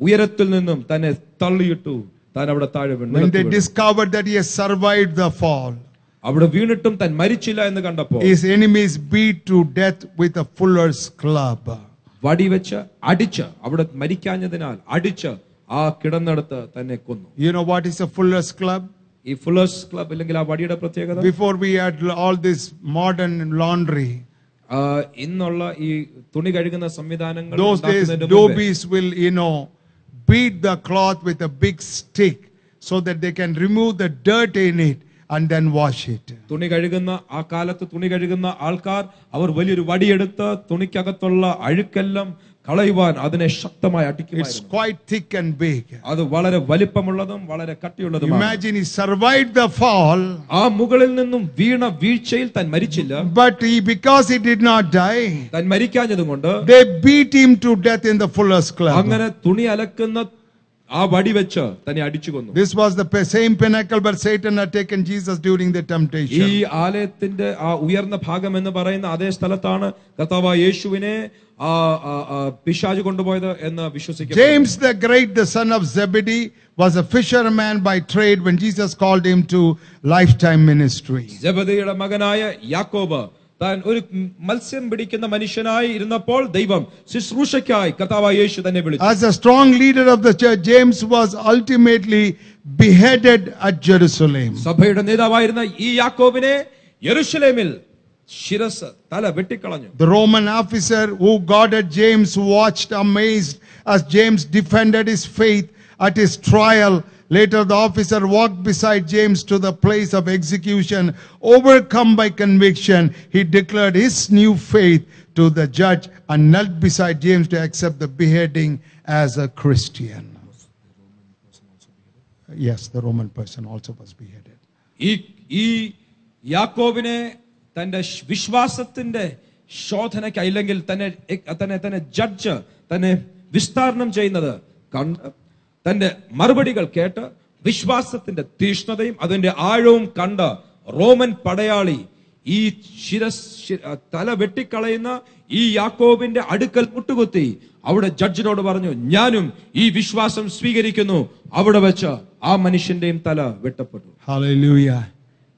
ഉയരത്തിൽ നിന്നും തന്നെ തള്ളിയിട്ടു താൻ അവിടെ താഴെ വീണു. When നിലത്ത് they വീണു. discovered that he has survived the fall, അവിടെ വീണിട്ടും താൻ മരിച്ചില്ല എന്ന് കണ്ടപ്പോൾ his enemies beat to death with a fuller's club. വടിവെച്ച് അടിച്ച് അവിടെ മരിക്കാഞ്ഞതിനാൽ അടിച്ച് ആ കിടന്നെടുത്ത് തന്നെ കൊന്നു You know what is a fuller's club? ഈ ഫുള്ളേഴ്സ് ക്ലബ് അല്ലെങ്കിൽ ആ വടിയുടെ പ്രത്യേകത Before we had all this modern laundry, ആ, ഇന്നുള്ള ഈ തുണി കഴുകുന്ന സംവിധാനങ്ങൾ those days ഉണ്ടാക്കുന്നതിന് മുമ്പേ dhobies will, you know, beat the cloth with a big stick so that they can remove the dirt in it and then wash it. തുണി കഴുകുന്ന ആ കാലത്ത് തുണി കഴുകുന്ന ആൾക്കാർ അവർ വലിയൊരു വടിയെടുത്ത് തുണിക്കകത്തുള്ള അഴുക്കെല്ലാം കളയുവാൻ അതിനെ ശക്തമായി അടിക്കും അത് വളരെ വലിപ്പമുള്ളതും വളരെ കട്ടിയുള്ളതും imagine he survive the fall ആ മുകളിൽ നിന്നും വീണ വീഴ്ചയിൽ താൻ മരിച്ചില്ല. But he because he did not die താൻ മരിക്കാഞ്ഞതുകൊണ്ട് they beat him to death in the fullest club അങ്ങനെ തുണി അലക്കുന്ന ആ വടി വെച്ച് തന്നെ അടിച്ചു കൊന്നു. This was the same pinnacle but Satan had taken Jesus during the temptation ഈ ആലയത്തിന്റെ ആ ഉയർന്ന ഭാഗം എന്ന് പറയുന്ന അതേ സ്ഥലത്താണ് കർത്താവ് യേശുവിനെ ആ ആ, ആ, പിശാച് കൊണ്ടുപോയത് എന്ന് വിശ്വസിക്കുന്നു James the Great, the son of Zebedee, was a fisherman by trade when Jesus called him to lifetime ministry. ജബദിയുടെ മകനായ യാക്കോബ് താൻ ഒരു മത്സ്യം പിടിക്കുന്ന മനുഷ്യനായി ഇരുന്നപ്പോൾ ദൈവം ശുശ്രൂഷയ്ക്കായി കർത്താവായ യേശു തന്നെ വിളിച്ചു As a strong leader of the church, James was ultimately beheaded at Jerusalem. സഭയുടെ നേതാവായിരുന്ന ഈ യാക്കോബിനെ യെരുശലേമിൽ ശിരസ് തല വെട്ടിക്കളഞ്ഞു The Roman officer who guarded James watched amazed as James defended his faith at his trial. Later, the officer walked beside James to the place of execution. Overcome by conviction, he declared his new faith to the judge and knelt beside James to accept the beheading as a Christian. Yes, the Roman person also was beheaded. ഈ ഈ യാക്കോബിനെ തന്റെ വിശ്വാസത്തിന്റെ ശോധനയ്ക്ക് അല്ലെങ്കിൽ തന്നെ തന്നെ തന്നെ judge തന്നെ വിസ്താരണം ചെയ്യുന്നത് കണ്ട് തന്റെ മറുപടികൾ കേട്ട് വിശ്വാസത്തിന്റെ തീഷ്ണതയും അതിന്റെ ആഴവും കണ്ട് റോമൻ പടയാളി ഈ ശിരസ് തല വെട്ടിക്കളയുന്ന ഈ യാക്കോബിന്റെ അടുക്കൽ മുട്ടുകുത്തി അവിടെ ജഡ്ജിനോട് പറഞ്ഞു ഞാനും ഈ വിശ്വാസം സ്വീകരിക്കുന്നു. അവിടെ വെച്ച് ആ മനുഷ്യന്റെയും തല വെട്ടപ്പെട്ടു.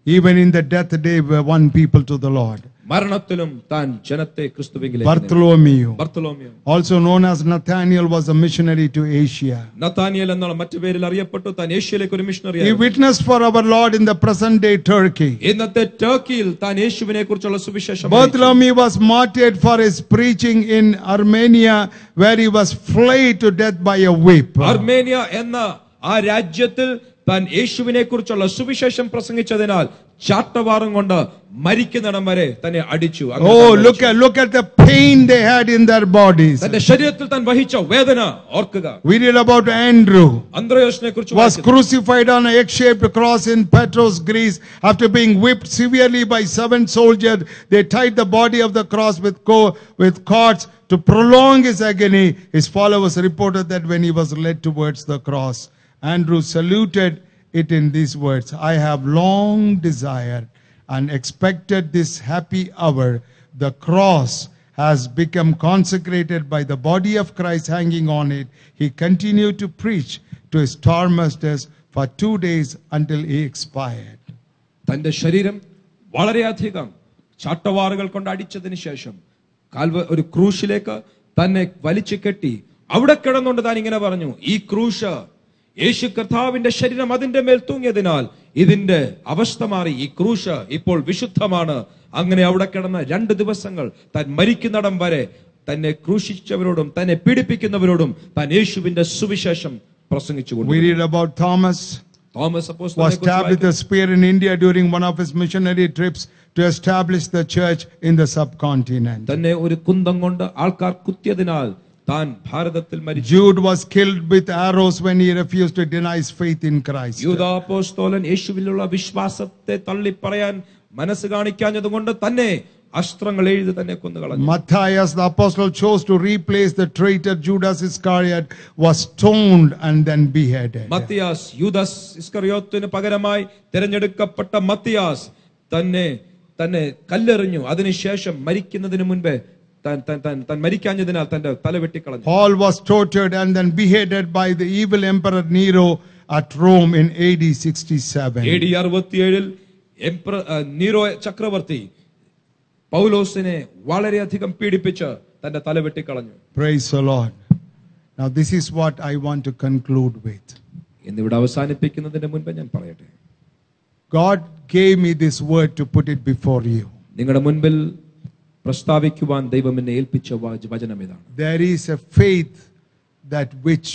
Hallelujah. Even in the death day, we won people to the Lord. മരണത്തിലും താൻ ജനത്തെ ക്രിസ്തുവിലേക്ക് Bartholomew, Bartholomew also known as Nathaniel, was a missionary to Asia. നത്താനിയൽ എന്നുള്ള മറ്റു പേരിൽ അറിയപ്പെട്ടു താൻ ഏഷ്യയിലേക്ക് ഒരു missionary He witnessed for our Lord in the present day Turkey. ഇന്നത്തെ ടർക്കിയിൽ താൻ യേശുവിനെ കുറിച്ചുള്ള സുവിശേഷം അറിയിച്ചു. Bartholomew was martyred for his preaching in Armenia, where he was flayed to death by a whip. Armenia എന്ന ആ രാജ്യത്തിൽ താൻ യേശുവിനെ കുറിച്ചുള്ള സുവിശേഷം പ്രസംഗിച്ചതിനാൽ ചാട്ടവാറും കൊണ്ട് മരിക്കുന്നിടം വരെ തന്നെ അടിച്ചു അങ്ങനെ Oh, താൻ look മരിച്ചു. at look at the pain they had in their bodies. തന്റെ ശരീരത്തിൽ താൻ വഹിച്ച വേദന ഓർക്കുക We read about Andrew. അന്ത്രയോസിനെ കുറിച്ച് was crucified on an egg-shaped cross in Petros, Greece. After being whipped severely by seven soldiers, they tied the body of the cross with, co- with cords to prolong his agony. His followers reported that when he was led towards the cross, Andrew saluted it in these words, I have long desired and expected this happy hour. The cross has become consecrated by the body of Christ hanging on it. He continued to preach to his tormentors for two days until he expired. തന്റെ ശരീരം വളരെയധികം ചാട്ടവാറുകൾ കൊണ്ട് അടിച്ചതിന് ശേഷം കാൽവ ഒരു ക്രൂശിലേക്ക് തന്നെ വലിച്ചു കെട്ടി അവിടെ കിടന്നുകൊണ്ട് താൻ ഇങ്ങനെ പറഞ്ഞു ഈ ക്രൂശ് യേശു കർത്താവിന്റെ ശരീരം അതിന്റെ മേൽ തൂങ്ങിയതിനാൽ ഇതിന്റെ അവസ്ഥ മാറി. ഈ ക്രൂശ ഇപ്പോൾ വിശുദ്ധമാണ്. അങ്ങനെ അവിടെ കിടന്ന രണ്ട് ദിവസങ്ങൾ താൻ മരിക്കുന്നിടം വരെ തന്നെ ക്രൂശിച്ചവരോടും തന്നെ പീഡിപ്പിക്കുന്നവരോടും താൻ യേശുവിന്റെ സുവിശേഷം പ്രസംഗിച്ചു We read about Thomas. Thomas was അപ്പോസ്തലനെ കുറിച്ച് stabbed with a spear in India during one of his missionary trips to establish the church in the subcontinent. തന്നെ ഒരു കുന്തം കൊണ്ട് ആൾക്കാർ കുത്തിയതിനാൽ താൻ ഭാരതത്തിൽ മരിച്ചു Jude was killed with arrows when he refused to deny his faith in Christ. യൂദാപ്പോസ്തോലൻ യേശുവിലുള്ള വിശ്വാസത്തെ തള്ളിപ്പറയാൻ മനസ്സ് കാണിക്കാഞ്ഞതുകൊണ്ട് തന്നെ അസ്ത്രങ്ങൾ എഴുതി തന്നെ കൊന്നുകളഞ്ഞു Matthias, the apostle, chose to replace the traitor Judas Iscariot, was stoned and then beheaded. മത്തിയാസ് യൂദാസ് ഇസ്കറിയോത്തിന് പകരമായി തിരഞ്ഞെടുക്കപ്പെട്ട മത്തിയാസ് തന്നെ തന്നെ കല്ലെറിഞ്ഞു അതിനുശേഷം മരിക്കുന്നതിന് മുൻപേ മരിക്കാഞ്ഞതിനാൽ തന്റെ തല വെട്ടിക്കളഞ്ഞു Paul was tortured and then beheaded by the evil emperor Nero at Rome in AD 67. A D അറുപത്തിയേഴിൽ എംപ്ര ആ, നീറോ ചക്രവർത്തി പൗലോസിനെ വളരെയധികം പീഡിപ്പിച്ച് തന്റെ തല വെട്ടിക്കളഞ്ഞു Praise the Lord. Now, this is what I want to conclude with. എന്നിവിടെ അവസാനിപ്പിക്കുന്നതിന് മുൻപ് ഞാൻ പറയട്ടെ God gave me this word to put it before you. നിങ്ങളുടെ മുൻപിൽ പ്രസ്താവിക്കുവാൻ ദൈവം എന്നെ ഏൽപ്പിച്ച വാച- വചനം ഇതാണ് There is a faith that which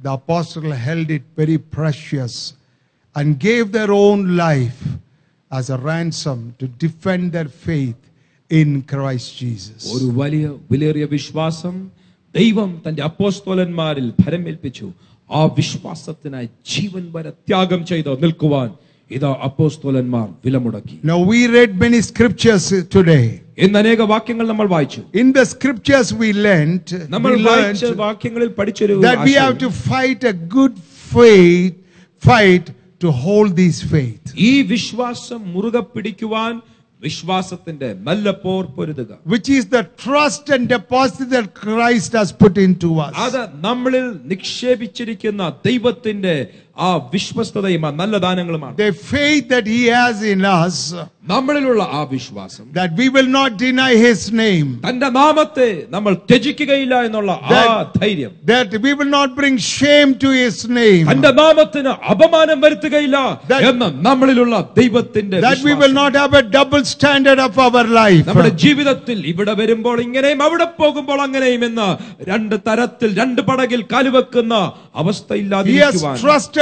the apostle held it very precious and gave their own life as a ransom to defend their faith in Christ Jesus. ഒരു വലിയ വിലയേറിയ വിശ്വാസം ദൈവം തന്റെ അപ്പോസ്തോലന്മാരിൽ ഭരമേൽപ്പിച്ചു ആ വിശ്വാസത്തിനായി ജീവൻ വരെ ത്യാഗം ചെയ്ത് നിൽക്കുവാൻ ഇതാ അപ്പോസ്തോലന്മാർ വിലമുടക്കി Now, we read many scriptures today. ഇന്ന് അനേക വാക്യങ്ങൾ നമ്മൾ വായിച്ചു In the scriptures we learned, നമ്മൾ we വായിച്ച learned വാക്യങ്ങളിൽ പഠിച്ചൊരു that we have ആശയം. to fight a good faith, fight to hold this faith. ഈ വിശ്വാസം മുറുകെ പിടിക്കുവാൻ വിശ്വാസത്തിന്റെ നല്ല പോർ പൊരുതുക which is the trust and deposit that Christ has put into us. അത് നമ്മളിൽ നിക്ഷേപിച്ചിരിക്കുന്ന ദൈവത്തിന്റെ ആ വിശ്വസ്തതയും ആ നല്ല ദാനങ്ങളുമാണ് The faith that He has in us, നമ്മളിലുള്ള ആ വിശ്വാസം that we will not deny His name, തന്റെ നാമത്തെ നമ്മൾ ത്യജിക്കുകയില്ല എന്നുള്ള ആ ധൈര്യം that we will not bring shame to His name, തന്റെ നാമത്തിന് അപമാനം വരുത്തുകയില്ല That- എന്ന് നമ്മളിലുള്ള ദൈവത്തിന്റെ that we will വിശ്വാസം. not have a double standard of our life. നമ്മുടെ ജീവിതത്തിൽ ഇവിടെ വരുമ്പോൾ ഇങ്ങനെയും അവിടെ പോകുമ്പോൾ അങ്ങനെയും എന്ന് രണ്ട് തരത്തിൽ രണ്ട് പടകിൽ കാലുവെക്കുന്ന അവസ്ഥ He has ഇല്ലാതിരിക്കുവാൻ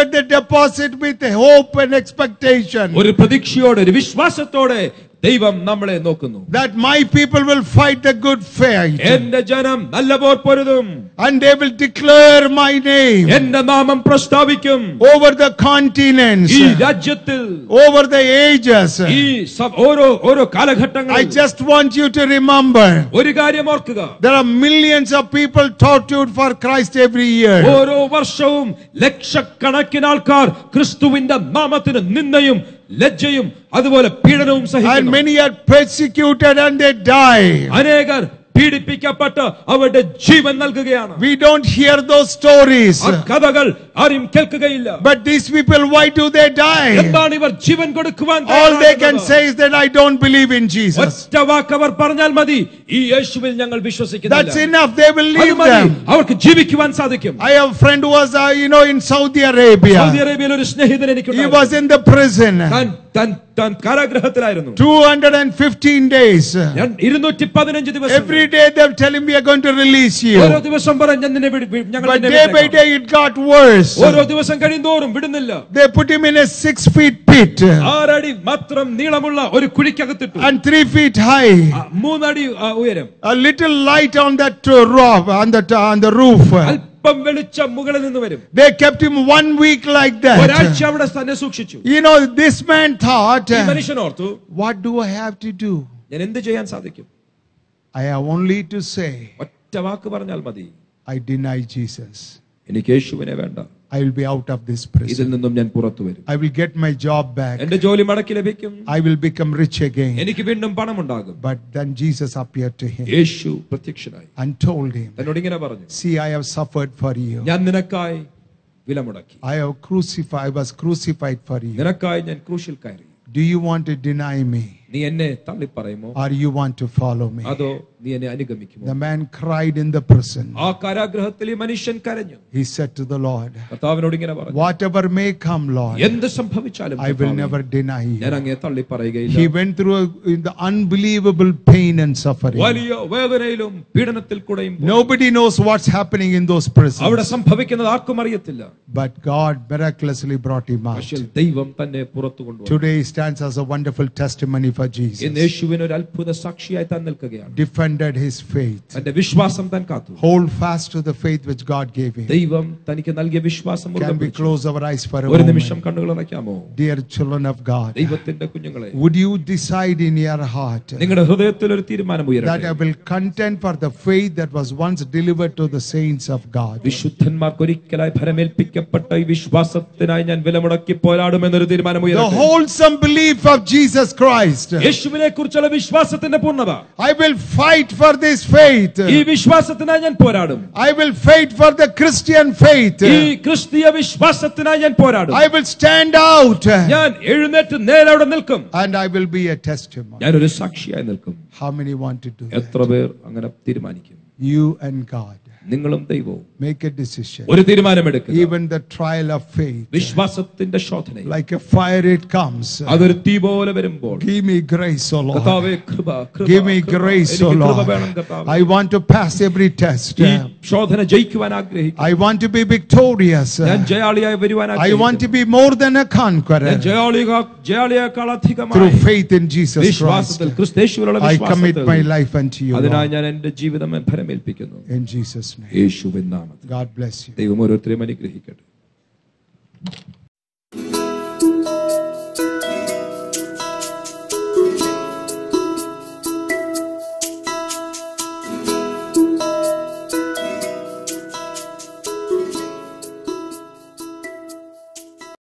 trusted the deposit with hope and expectation ഒരു പ്രതീക്ഷയോടെ ഒരു വിശ്വാസത്തോടെ ദൈവം നമ്മളെ നോക്കുന്നു that my people will fight the good fight എന്റെ ജനം നല്ല പോർ പൊരുതും and they will declare my name എന്റെ നാമം പ്രസ്താവിക്കും over the continents, ഈ രാജ്യത്തിൽ over the ages. ഈ സ- ഓരോ ഓരോ I കാലഘട്ടങ്ങളിൽ just want you to remember ഒരു കാര്യം ഓർക്കുക there are millions of people tortured for Christ every year. ഓരോ വർഷവും ലക്ഷക്കണക്കിന് ആൾക്കാർ ക്രിസ്തുവിന്റെ നാമത്തിന് നിന്ദയും ലജ്ജയും അതുപോലെ പീഡനവും And സഹിക്കുന്നു many are persecuted and they die. അനേകർ പീഡിപ്പിക്കപ്പെട്ട് അവരുടെ ജീവൻ നൽകുകയാണ് We don't hear those stories. ആ കഥകൾ ആരും കേൾക്കുകയില്ല But these people, why do they die? എന്താണ് ഇവർ ജീവൻ കൊടുക്കുവാൻ All they can തയ്യാറാകുന്നത്? say is that I don't believe in Jesus. ഒറ്റ വാക്ക് അവർ പറഞ്ഞാൽ മതി ഈ യേശുവിൽ ഞങ്ങൾ That's വിശ്വസിക്കുന്നില്ല enough. They will അത് leave മതി. them. അവർക്ക് ജീവിക്കുവാൻ സാധിക്കും I have a friend who was, uh, you know, in Saudi Arabia. Saudi അറേബ്യയിൽ ഒരു സ്നേഹിതൻ He എനിക്ക് was in the prison. താൻ താൻ താൻ കാരാഗ്രഹത്തിലായിരുന്നു 215 days. ഞാൻ ഇരുന്നൂറ്റി പതിനഞ്ച് ദിവസം Every day they'll tell him we are going to release ഓരോ you. ദിവസം പറയും ഞാൻ നിന്നെ വിട- വി- ഞങ്ങൾ But നിന്നെ day by വിട്ടേക്കാം. day it got worse. ഓരോ ദിവസം കഴിയുന്തോറും വിടുന്നില്ല They put him in a six feet pit ആറടി മാത്രം നീളമുള്ള ഒരു കുഴിക്കകത്തിട്ടു and three feet high. ആ, മൂന്നടി ആ, ഉയരം A little light on that uh, roof, on the, on the roof. അല്പം വെളിച്ചം മുകളിൽ നിന്ന് വരും They kept him one week like ഒരാഴ്ച that. അവിടെ തന്നെ സൂക്ഷിച്ചു You know, this man thought, ഈ മനുഷ്യൻ ഓർത്തു what do I have to do? ഞാൻ എന്ത് ചെയ്യാൻ സാധിക്കും I have only to say, ഒറ്റ വാക്ക് പറഞ്ഞാൽ മതി I deny Jesus. എനിക്ക് യേശുവിനെ വേണ്ട I will be out of this ഇതിൽ prison. നിന്നും ഞാൻ പുറത്തു വരും I will get my job back. എന്റെ ജോലി മടക്കി ലഭിക്കും I will become rich again. എനിക്ക് വീണ്ടും പണമുണ്ടാകും But then Jesus appeared to him യേശു പ്രത്യക്ഷനായി and told him, തന്നോട് ഇങ്ങനെ പറഞ്ഞു See, I have suffered for you. ഞാൻ നിനക്കായി വില മുടക്കി I have crucified, I was crucified for you. നിനക്കായി ഞാൻ ക്രൂശിൽ കയറി Do you want to deny me നീ എന്നെ തള്ളിപ്പറയുമോ? Are you want to follow me അതോ നീ എന്നെ അനുഗമിക്കുമോ The man cried in the prison. ആ കാരാഗ്രഹത്തിൽ ഈ മനുഷ്യൻ കരഞ്ഞു He said to the Lord, കർത്താവിനോട് ഇങ്ങനെ പറഞ്ഞു Whatever may come, Lord, എന്ത് സംഭവിച്ചാലും I will കർത്താവേ, never deny you. ഞാൻ അങ്ങേ തള്ളിപ്പറയുകയില്ല He went through a, in the unbelievable pain and suffering. വലിയ വേദനയിലും പീഡനത്തിൽ കൂടെയും പോയി. Nobody knows what's happening in those അവിടെ prisons. സംഭവിക്കുന്നത് ആർക്കും അറിയത്തില്ല But God miraculously brought him out. പക്ഷേ ദൈവം തന്നെ പുറത്തു കൊണ്ടുവന്നു Today he stands as a wonderful testimony for ഇന്ന് Jesus. യേശുവിന് ഒരു അത്ഭുത സാക്ഷിയായി താൻ നിൽക്കുകയാണ് Defended his faith. തന്റെ വിശ്വാസം താൻ കാത്തു Hold fast to the faith which God gave him. ദൈവം തനിക്ക് നൽകിയ വിശ്വാസം മുറുകെ Can we പിടിച്ചു. close our eyes for a ഒരു നിമിഷം moment? കണ്ണുകൾ അടയ്ക്കാമോ Dear children of God, ദൈവത്തിന്റെ കുഞ്ഞുങ്ങളെ would you decide in your heart നിങ്ങളുടെ ഹൃദയത്തിൽ ഒരു തീരുമാനം that I ഉയരട്ടെ will contend for the faith that was once delivered to the saints of God? വിശുദ്ധന്മാർക്ക് ഒരിക്കലായി ഫലമേൽപ്പിക്കപ്പെട്ട ഈ വിശ്വാസത്തിനായി ഞാൻ വില മുടക്കി പോരാടുമെന്നൊരു തീരുമാനം The ഉയരട്ടെ wholesome belief of Jesus Christ. യേശുവിനെ കുറിച്ചുള്ള വിശ്വാസത്തിന്റെ പൂർണ്ണത I will fight for this faith. ഈ വിശ്വാസത്തിനായി ഞാൻ പോരാടും I will fight for the Christian faith. ഈ ക്രിസ്തീയ വിശ്വാസത്തിനായി ഞാൻ പോരാടും I will stand out ഞാൻ എഴുന്നേറ്റ് നേരെ അവിടെ നിൽക്കും and I will be a testimony. ഞാനൊരു സാക്ഷിയായി നിൽക്കും How many want to do എത്ര that? പേർ അങ്ങനെ തീരുമാനിക്കും You and God. നിങ്ങളും ദൈവവും Make a decision. ഒരു തീരുമാനമെടുക്കുക Even the trial of faith, വിശ്വാസത്തിന്റെ ശോധനയിൽ like a fire, it comes. അതൊരു തീ പോലെ വരുമ്പോൾ Give me grace, O Lord. കർത്താവേ കൃപ കൃപ, Give me കൃപ. grace, O എനിക്ക് കൃപ Lord. വേണം കർത്താവേ. I want to pass every test. ഈ ശോധന ജയിക്കുവാൻ ആഗ്രഹിക്കും I want to be victorious. ഞാൻ ജയാളിയായി വരുവാൻ I want to ആഗ്രഹിക്കുന്നു. be more than a conqueror ഞാൻ ജയാളിക ജയാളിയേക്കാൾ through അധികമായി faith in Jesus Christ. വിശ്വാസത്തിൽ ക്രിസ്തേശുവിലുള്ള I commit my വിശ്വാസത്തിൽ life unto you. അതിനായി Lord. ഞാൻ എന്റെ ജീവിതം ഫലമേൽപ്പിക്കുന്നു In Jesus' name. യേശുവിൻ നാമത്തിൽ God bless you. ദൈവം ഓരോരുത്തരെയും അനുഗ്രഹിക്കട്ടെ